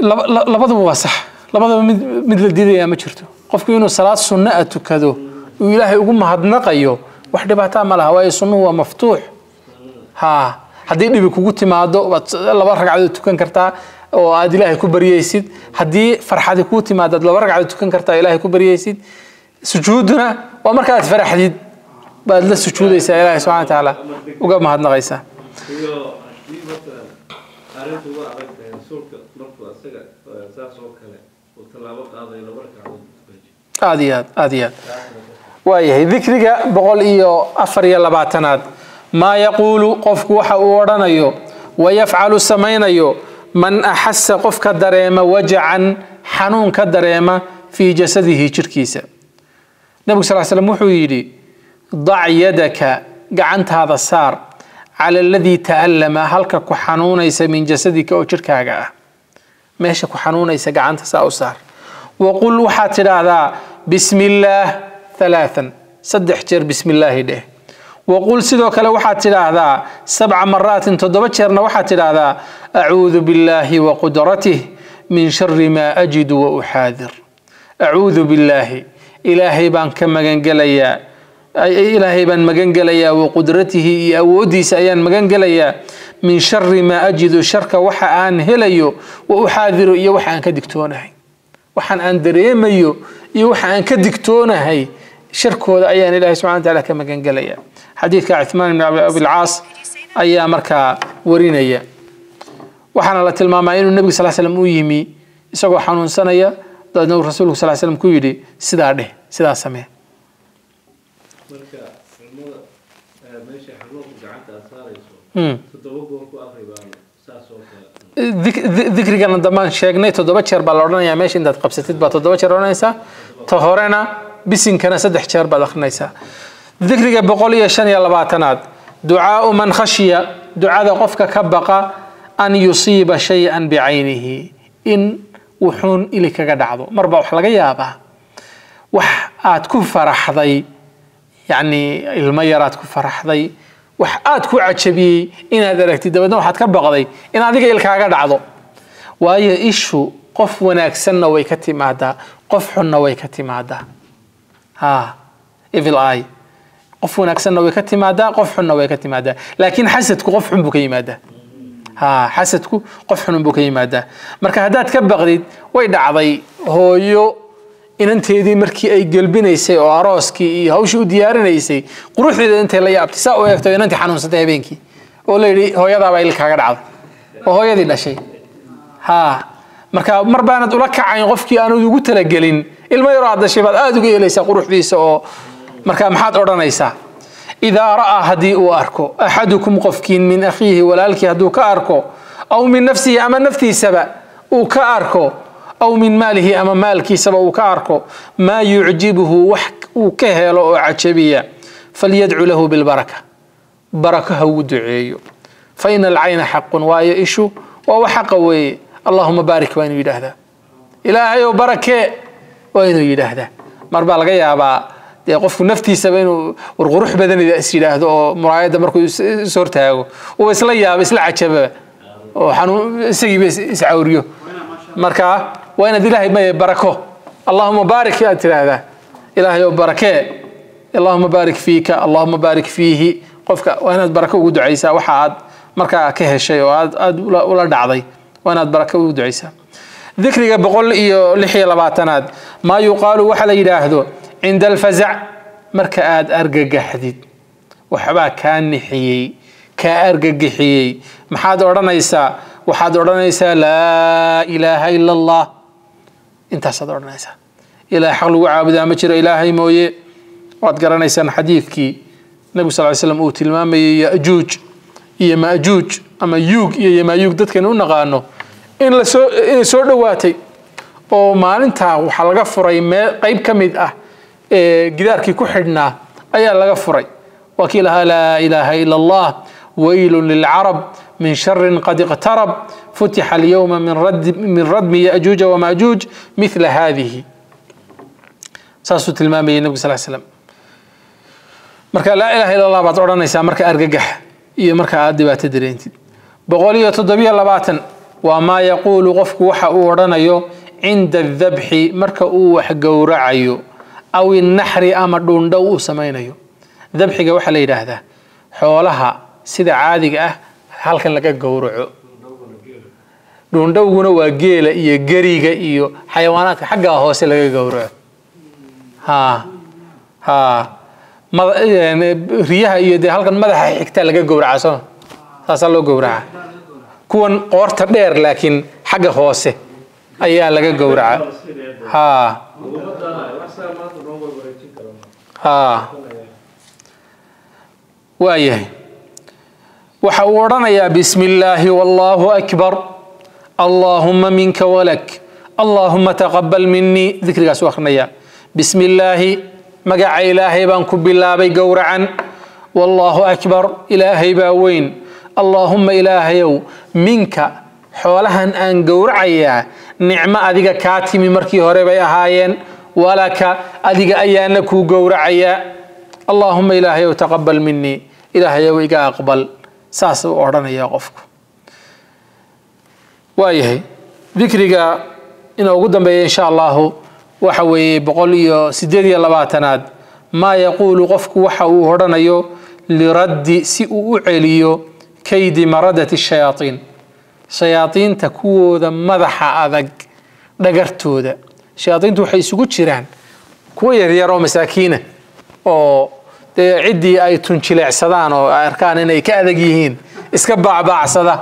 Labaduba waa sax. Labadaba mid mid la diidayaa ma jirto. Qofku inuu salaad sunno a tukado uu ilaahay ugu mahadnaqayo wax dhibaataa ma laha waayo sunnuhu waa maftuux. Ha. Haddii dhibi kugu timaado waad laba ragcadood tukan kartaa oo aad ilaahay ku baryaysid haddii farxadi kuu timaado aad laba ragcadood tukan kartaa ilaahay ku baryaysid sujuuduna waa markaad faraxdid baad la sujuudaysaa ilaahay subxana wa tacaala uga mahadnaqaysaa aad iyo aad aad iyo aad waayahay dikriga boqol iyo afar iyo labaatanaad maa yaquulu qofku waxa uu odhanayo wayafcalu samaynayo من أحس قف دريما وجعا حنون دريما في جسده شركيسا نبي صلى الله عليه وسلم وحويلي ضع يدك قعنت هذا السار على الذي تألم هلك كحنونيس من جسدك أو شركا ماشي كحنونيس قعنت سأسار وقل وحات هذا بسم الله ثلاثا صدح جر بسم الله ده. وقول سيدوك لوحات الاهداء سبع مرات تدبجر نوحات الاهداء أعوذ بالله وقدرته من شر ما أجد وأحاذر. أعوذ بالله. إلهي بان كما قنقليا. أي إلهي بان مقنقليا وقدرته أودي سأيان مقنقليا من شر ما أجد شرك أن هليو وأحاذر. يوحان كدكتونه وحان أندريم يوحان كدكتونه هي, آن أندري هي. Sharkooda ayaan ilahay subxana wa taala ka magan gelaya xadiidka cuthmaan ibn abilcaas ayaa markaa warinaya waxaana la tilmaamaa inuu nebiga sal slam u yimi isagoo xanuunsanaya dabeedna uu rasuulku sal slam ku yidhi sidaa dheh sidaa samee Hmm. dikrigana dambaan sheegnay toddoba jeer baa la odhanayaa meesha intaad qabsatid baa toddoba jeer odhanaysaa ta horena بسين كنا سدح شهر بعد آخر نيسا ذكرك بقول يا شني الله بعتناد دعاء من خشية دعاء قفك كبقى أن يصيب شيئا بعينه إن وحون إليك قد عضو مربع حلقة يا أبا وح آت كفر حضي يعني الميرات كفر حضي وح آت كوع شبي إن هذا لك تدو دو حد كبقى ذي إن هذا إليك قد عضو وهي إيشو قف وناك سنة ويكتي مادا قف حنا ويكتي مادا ha evil eye qof wanaagsanna way ka timaadaa qof xunna way ka timaadaa laakiin xasadku qof xun buu ka yimaadaa xasadku qof xun buu ka yimaadaa marka haddaad ka baqdid way dhacday hooyo inanteedii markii ay gelbinaysay oo arooskii iyo hawshii u diyaarinaysay quruxdeeda intay la yaabtay saa u eegto inantii xanuunsatay habeenkii oo la yidhi hooyadaabaa ilkaaga dhacday oo hooyadii dhashay ha marka mar baanad ula kacayn qofkii aan ugu tala gelin ilmo yar aad dhashay baad aad ugu yeelaysaa quruxdiisa oo marka maxaad odhanaysaa إذا رأى هدي واركو أحدكم قفكين من أخيه ولالك هدو كأركو أو من نفسه أما نفسه سبا وكأركو أو من ماله أما مالك سبا وكأركو ما يعجبه وحك وكهلو عجبية فليدعو له بالبركة بركة هو فإن العين حق وايشو ووحق ويه yaabaa dee qofku naftiisaba inuu warqurux badanida is yidhaahdo oo muraayadda markuu is- is hortaago uu isla yaabo isla cajaba oo xanuun isagiiba is- iscawriyo marka waa inaad ilaahay maya barako allahuma baarik aad tiraahdaa ilaahayow barakee allahuma baarik fiika allahuma baarik fiihi qofka waa inaad barako ugu ducaysaa waxa aad markaa ka heshay oo aad aad ula ula dhacday وأناد بركة ودعيسة ذكرك بقول إيو لحي لباتناد. ما يقال وحل إلهدو عند الفزع مرك آد أرقق حديد. وحبا كان نحيي كأرقق قحيي محاد أرنيسا وحاد أرنيسا لا إله إلا الله. انت صدر أرنيسا إلى حقل وعابدا مجر إلهي موي. وقد قرنيسا حديثك نبي صلى الله عليه وسلم أوتي المامي يأجوج. Iyo majuuj ama yuug iyo yamaayuug dadkan u naqaano in lasoo inay soo dhowaatay oo maalintaa waxaa laga furay mee qayb ka mid ah gidaarkii ku xidhnaa ayaa laga furay waa kii lahaa laa ilaaha ila allah waylu lilcarab min sharin qad iqtarab futixa alyowma min rad- min radmi yajuuja wamajuuj mithla hadihi saasuu tilmaamayay nabigu sal slam marka laa ilaha illa allah baad odhanaysaa marka argagax iyo marka aad dhibaato dareentid boqol iyo toddobiyo labaatan waa maa yaquulu qofku waxa uu odhanayo cinda adabxi marka uu wax gowracayo aw innaxri ama dhuundhow uu samaynayo. Dabxiga waxaa la yidhaahdaa xoolaha sida caadiga ah halkan laga gowraco. Dhuundhowguna waa geela iyo geriga iyo xayawaanaadka xaggaa hoose laga gowraco. Ha ha ريها يدي هالكن ما ده حكت لك جبر عصام تصلوا جبرع كون قرط دير لكن حاجة خاصة أيها لك جبرع ها ها وأيه وحورنا يا بسم الله والله أكبر اللهم منك ولك اللهم تقبل مني ذكرك سواخنا يا بسم الله ilaahay baan ku bilaabay gowracan wallaahu akbar ilaahay baa weyn allaahuma ilaahayow minka xoolahan aan gowracayaa nicmo adiga kaa timi markii hore bay ahaayeen walaka adiga ayaana kuu gowracayaa allaahuma ilaahayow taqabal minii ilaahayow iga aqbal saas uu odhanayaa qofku waayahay dikriga inuu ugu dambeeya insha allahu waxa weeye boqol iyo sideed iyo labaatanaad maa yaquulu qofku waxa uu odhanayo liraddi si uu u celiyo kaydi maradati shayaaiin shayaadiinta kuwooda madaxa adag dhagartooda shayaadiintu waxay isugu jiraan kuwa yaryar oo masaakiina oo dee ciddii ay tunjileecsadaan oo ay arkaan inay ka adag yihiin iska baacbaacsada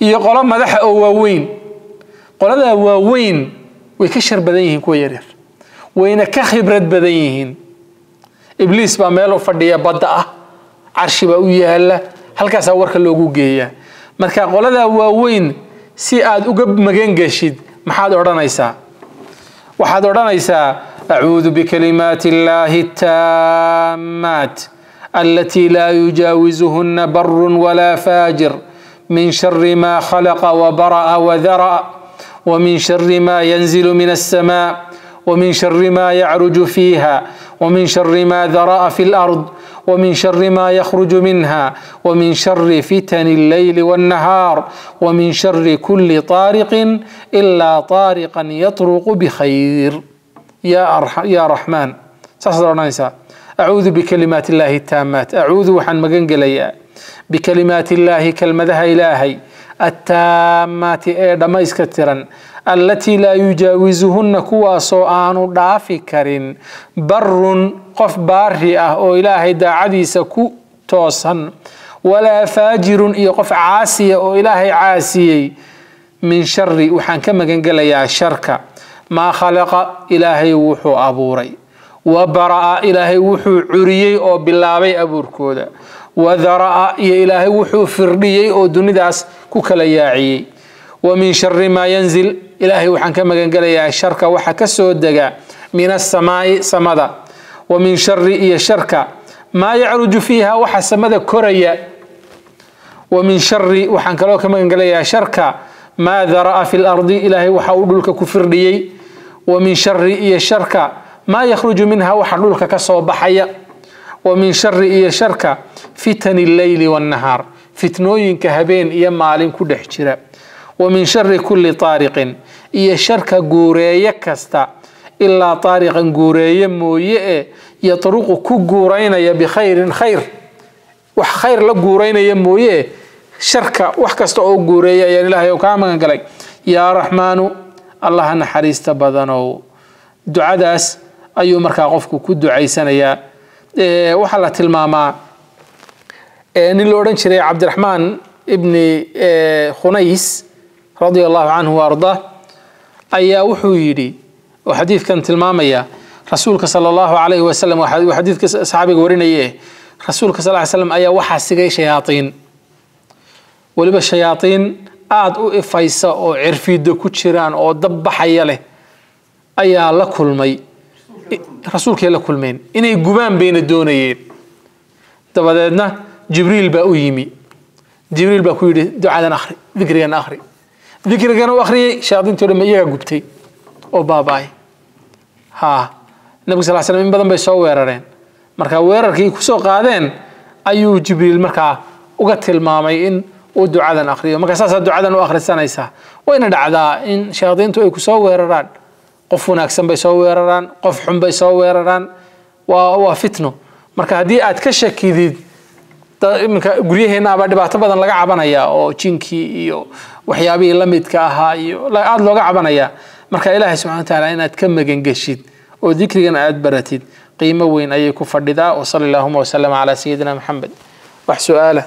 iyo qolo madaxa oo waaweyn qoladaa waaweyn way ka shar badan yihiin kuwa yaryar wayna ka khibrad badan yihiin ibliis baa meel u fadhiya badda ah carshi baa u yaala halkaasaa warka loogu geeyaa marka qoladaa waaweyn si aad uga magangeshid maxaad odhanaysaa waxaad odhanaysaa acuudu bikalimaati illaahi taammaat alatii laa yujaawizuhuna barun walaa faajir min shari ma khalaqa wabara'a wadara'a ومن شر ما ينزل من السماء ومن شر ما يعرج فيها ومن شر ما ذرأ في الأرض ومن شر ما يخرج منها ومن شر فتن الليل والنهار ومن شر كل طارق إلا طارقا يطرق بخير. يا, أرح يا رحمن. سأصدر أعوذ بكلمات الله التامات. أعوذ وحن مجنجليا بكلمات الله كلمة إلهي التامة إيه، إردميس كتيران التي لا يجاوزهن كوا سوآن دافي كارين بر قف بارئة أه، أو إلهي دا عديس كو توسن. ولا فاجر يقف عاسي أو إلهي عاسي من شر وحن كما قنقل يا شرك. ما خلق إلهي وحو أبوري. وبرأ إلهي وحو عريي أو بالله أبوركودا وذراء يا إلهي وحو فرنيي أو دوني داس كوكالا ومن شر ما ينزل إلهي وحن كما قال يا شركا وحكا سودكا من السماء سمدا. ومن شر يا شركا ما يعرج فيها وحا سمدا كوريا. ومن شر وحن كلو كما قال يا شركا ما ذراء في الأرض إلهي وحاولو لك كفرنيي ومن شر يا شركا ما يخرج منها وحلو لك كصوب حيا ومن شر يا شركا فتن الليل والنهار فتنوين كهبين يا علم كل حجرة ومن شر كل طارق إيا شرك قوريا كستا. إلا طارق قوريا يا يطرق كو قورينا بخير خير. وخير خير لا قورينا يموية شركة وحكست أو قورية يعني لها يوكاما قلي يا رحمن الله نحريس حريص دعا داس أيو مركا غفكو كدو عيسان يا. إيه وحلا تلماما. Nin la odhan jiray cabdiraxmaan ibni khunays radia allahu canhu arda ayaa wuxuu yidhi oo xadiidkan tilmaamaya rasuulka sala allahu alayhi wasalam xadiidka saxaabiga warinaye rasuulka sal ly slam ayaa waxaa sigay shayaaiin weliba shayaaiin aada u ifaysa oo cirfiidda ku jiraan oo dab baxaya leh ayaa la kulmay rasuulkay la kulmeen inay gubaan bayna doonayeen dabadeedna jibriil baa ku yidhi ducadan akhri dikrigan akhri dikrigan u akhriyey shayaadiintii o dhan iyagaa gubtay oo baaba'ay ha nabiga sal slam in badan bay soo weerareen marka weerarkii kusoo qaadeen ayuu jibriil markaa uga tilmaamay in uu ducadan akhriyo marka saasaa ducadan u akhrisanaysaa wayna dhacdaa in shayaadiintu ay kusoo weeraraan qof wanaagsan bay soo weeraraan qof xun bay soo weeraraan waa waa fitno marka haddii aad ka shakidid iminka guryaheennaabaa dhibaato badan laga cabanaya oo jinkii iyo waxyaabihii lamidka ahaa iyo aada looga cabanaya marka ilaahay subxana wataala inaad ka magangeshid oo dikrigan aad baratid qiimo weyn ayay ku fadhidaa wasali allahuma wasalam calaa sayidina maxamed wax su-aala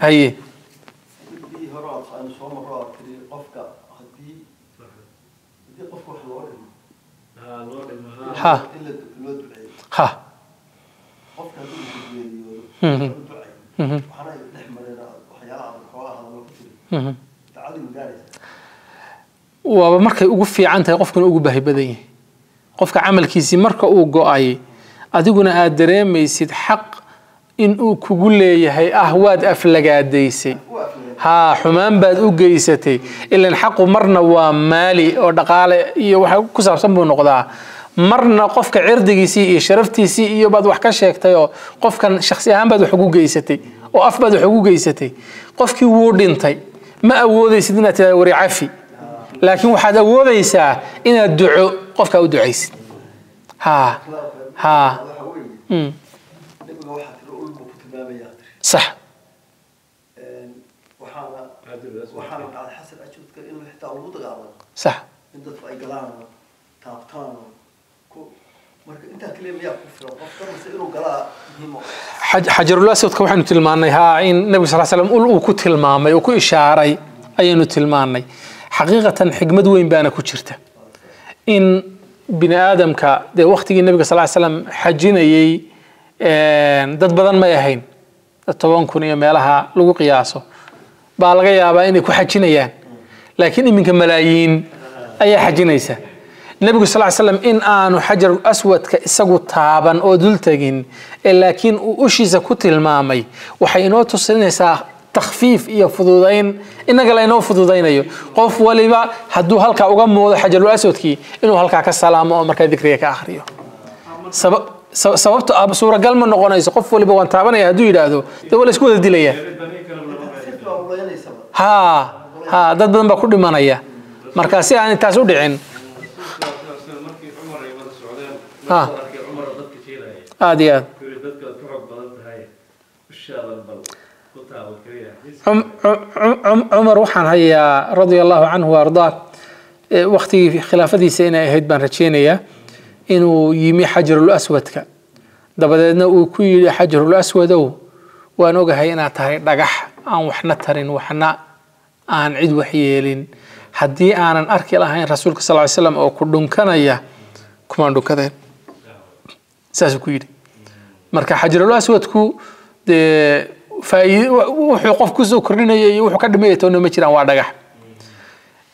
haye ha ha fiican tahay qofkuna ugu baahi badan yahay qofka camalkiisii marka uu go-ay adiguna aad dareemaysid xaq in uu kugu leeyahay ah waad aflagaadaysay haa xumaan baad u geysatay ilan xaqu marna waa maali oo dhaqaale iyo waxa ku saabsan buu noqdaa marna qofka cirdigiisii iyo sharaftiisii iyo baad wax ka sheegtay oo qofkan shaksi ahaan baad wax ugu geysatay oo af baad wax ugu geysatay qofkii wuu dhintay ma awoodaysid inaad tidhahda wari cafi laakiin waxaad awoodaysaa inaad duco qofkaa u ducaysid ha haa waxa weeye mm, oo xaj- xajarul aswadka waxaynu tilmaannay haa in nebigu sal slam ul uu ku tilmaamay uu ku ishaaray ayaynu tilmaannay xaqiiqatan xigmad weyn baana ku jirta in bini aadamka dee waktigii nebiga sal slam xajinayey een, dad badan may ahayn dad toban kun iyo meelaha lagu qiyaaso baa laga yaabaa inay ku xajinayaan laakiin iminka malaayiin ayaa xajinaysa taaban oo dul tegin ee laakiin uu ushiisa ku tilmaamay waxay inoo tusinaysaa takhfiif iyo fududayn innaga laynoo fududaynayo qof waliba hadduu halkaa uga muudo xajarul aswadkii inuu halkaa ka salaamo oo markaa dikriga ka akhriyo Saba- sa- sababto ah suuragal ma noqonayso qof waliba waan taabanaya hadduu yidhaahdo dee waa la isku wada dilaya sirta waa uleynaysaa haa haa dad badan baa ku dhimanaya marka si aan taas u dhicin markii cumar ay wada Ah. cumar cum- cum- cumar waxaan hayaa radia allahu canhu waardaa waktigii khilaafadiisa inay ahayd baan rajeynayaa inuu yimi xajarul aswadka dabadeedna uu ku yidhi xajarul aswadow waan ogahay inaad tahay dhagax aan waxna tarin waxna aan cid wax yeelin haddii aanan arki lahayn rasuulka sal ly slam oo ku dhunkanaya kumaan dhunkadeen saasuu ku yidhi marka xajarul aswadku dee faa'iid wuxuu qof kusoo kordhinaya iyo wuxuu ka dhimaya toona ma jiraan waa dhagax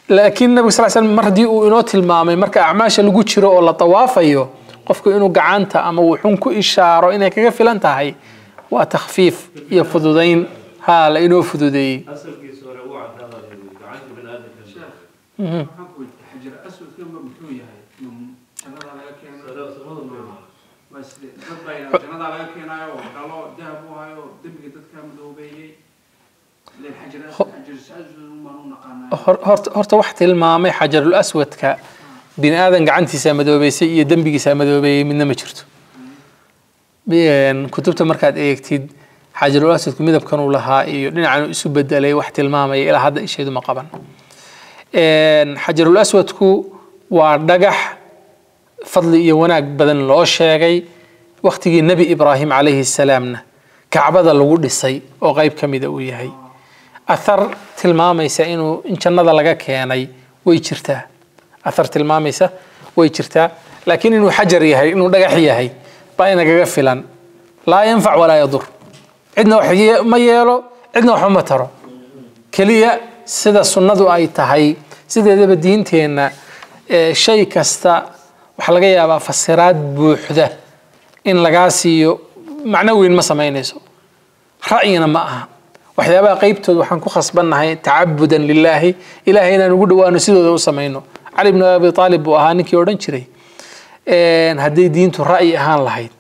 laakiin nabiga sal slam mar haddii uu inoo tilmaamay marka acmaasha lagu jiro oo la tawaafayo qofku inuu gacanta ama wuxun ku ishaaro inay kaga filan tahay waa takhfiif iyo fududayn haa la inoo fududeeyey asalkiisa hore uu caddaada gacanta bini aadamka Mhm. waxaan ku weydiiyey xajar aswadka ma muxuu yahay ma jannada laga keenay samada meel waa sidee dad baa yidhaha jannada laga keenaayo oo dhalo dahab u hayo dembiga dadka aswad umaan u naqaanaa Hor- horta horta wax tilmaamay xajarul aswadka bini aadan gacantiisa madoobeysay iyo dembigiisa madoobeeyey midna ma jirto Een, kutubta markaad eegtid xajarul aswadku midabkan uu lahaa iyo dhinacan uu isu bedelay wax tilmaamaya ilaa hadda isheedu ma qaban Een, xajarul aswadku waa dhagax fadli iyo wanaag badan loo sheegay waktigii nebi ibraahim calayhi salaamna kacbada lagu dhisay oo qayb ka mida uu yahay athar tilmaamaysa inuu in jannada laga keenay way jirtaa athar tilmaamaysa way jirtaa laakiin inuu xajar yahay inuu dhagax yahay baa inagaga filan laa yanfac walaa yadur cidna wax ma yeelo cidna waxba ma taro keliya sida sunnadu ay tahay sideedaba diinteenna ee shay kasta waxaa laga yaabaa fasiraad buuxda إن لقاسي معنوي ما سمينيسو رأينا ما أهم وحدي أبا قيبتو وحنكو خصبنا هاي تعبدا لله. إلهينا نقول دوا نسيدو دوا سمينو علي بن أبي طالب وأهانك يوردن شري. إن هدي دين تو رأي أهان لهيد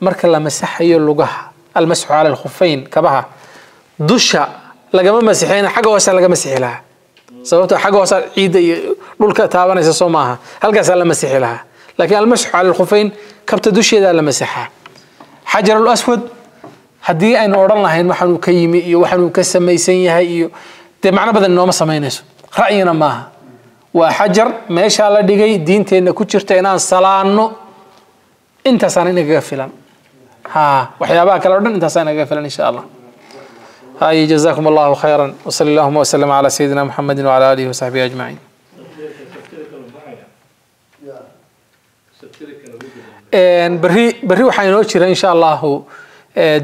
مركل لما سحي اللقاها المسح على الخفين. كبها. دشا لقاما مسيحين حقا وسا لقاما مسيح لها. سببتو حقا وسا عيد. دولك تابانيس صوماها. هل قاسا لما مسيح لها؟ لكن المسح على الخفين كبت دوشي ذا لمسحها حجر الأسود هدي أن أرى الله أن محن كيم يوحن كسم يسيني هاي يو تي معنى بدل نوم صمين رأينا ماها وحجر ما يشاء الله ديجي دين تين كتشر تين الصلاة نو أنت سانين غافلا ها وحيا باك الأردن أنت سانين غافلا إن شاء الله. هاي جزاكم الله خيرا. وصلى الله وسلم على سيدنا محمد وعلى آله وصحبه أجمعين. Een, berri waxaa inoo jira insha allahu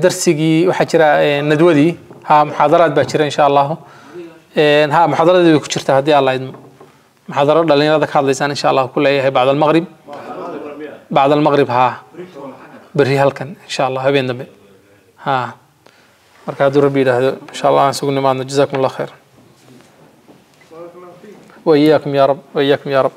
darsigii waxaa jira nadwadii ha muxaadaraad baa jira insha allahu ha muxaadaradii bay ku jirtaa haddii alla idmo muxaadaro dhalinyarada ka hadlaysaan insha allahu ku leeyahay bacd almaqrib bacd almaqrib ha berri halkan insha allah habeen dambe ha marka hadduu rabbi yidhaahdo insha allah aan isugu nimaadno jazakum allah khayr وإياكم يا رب وإياكم يا رب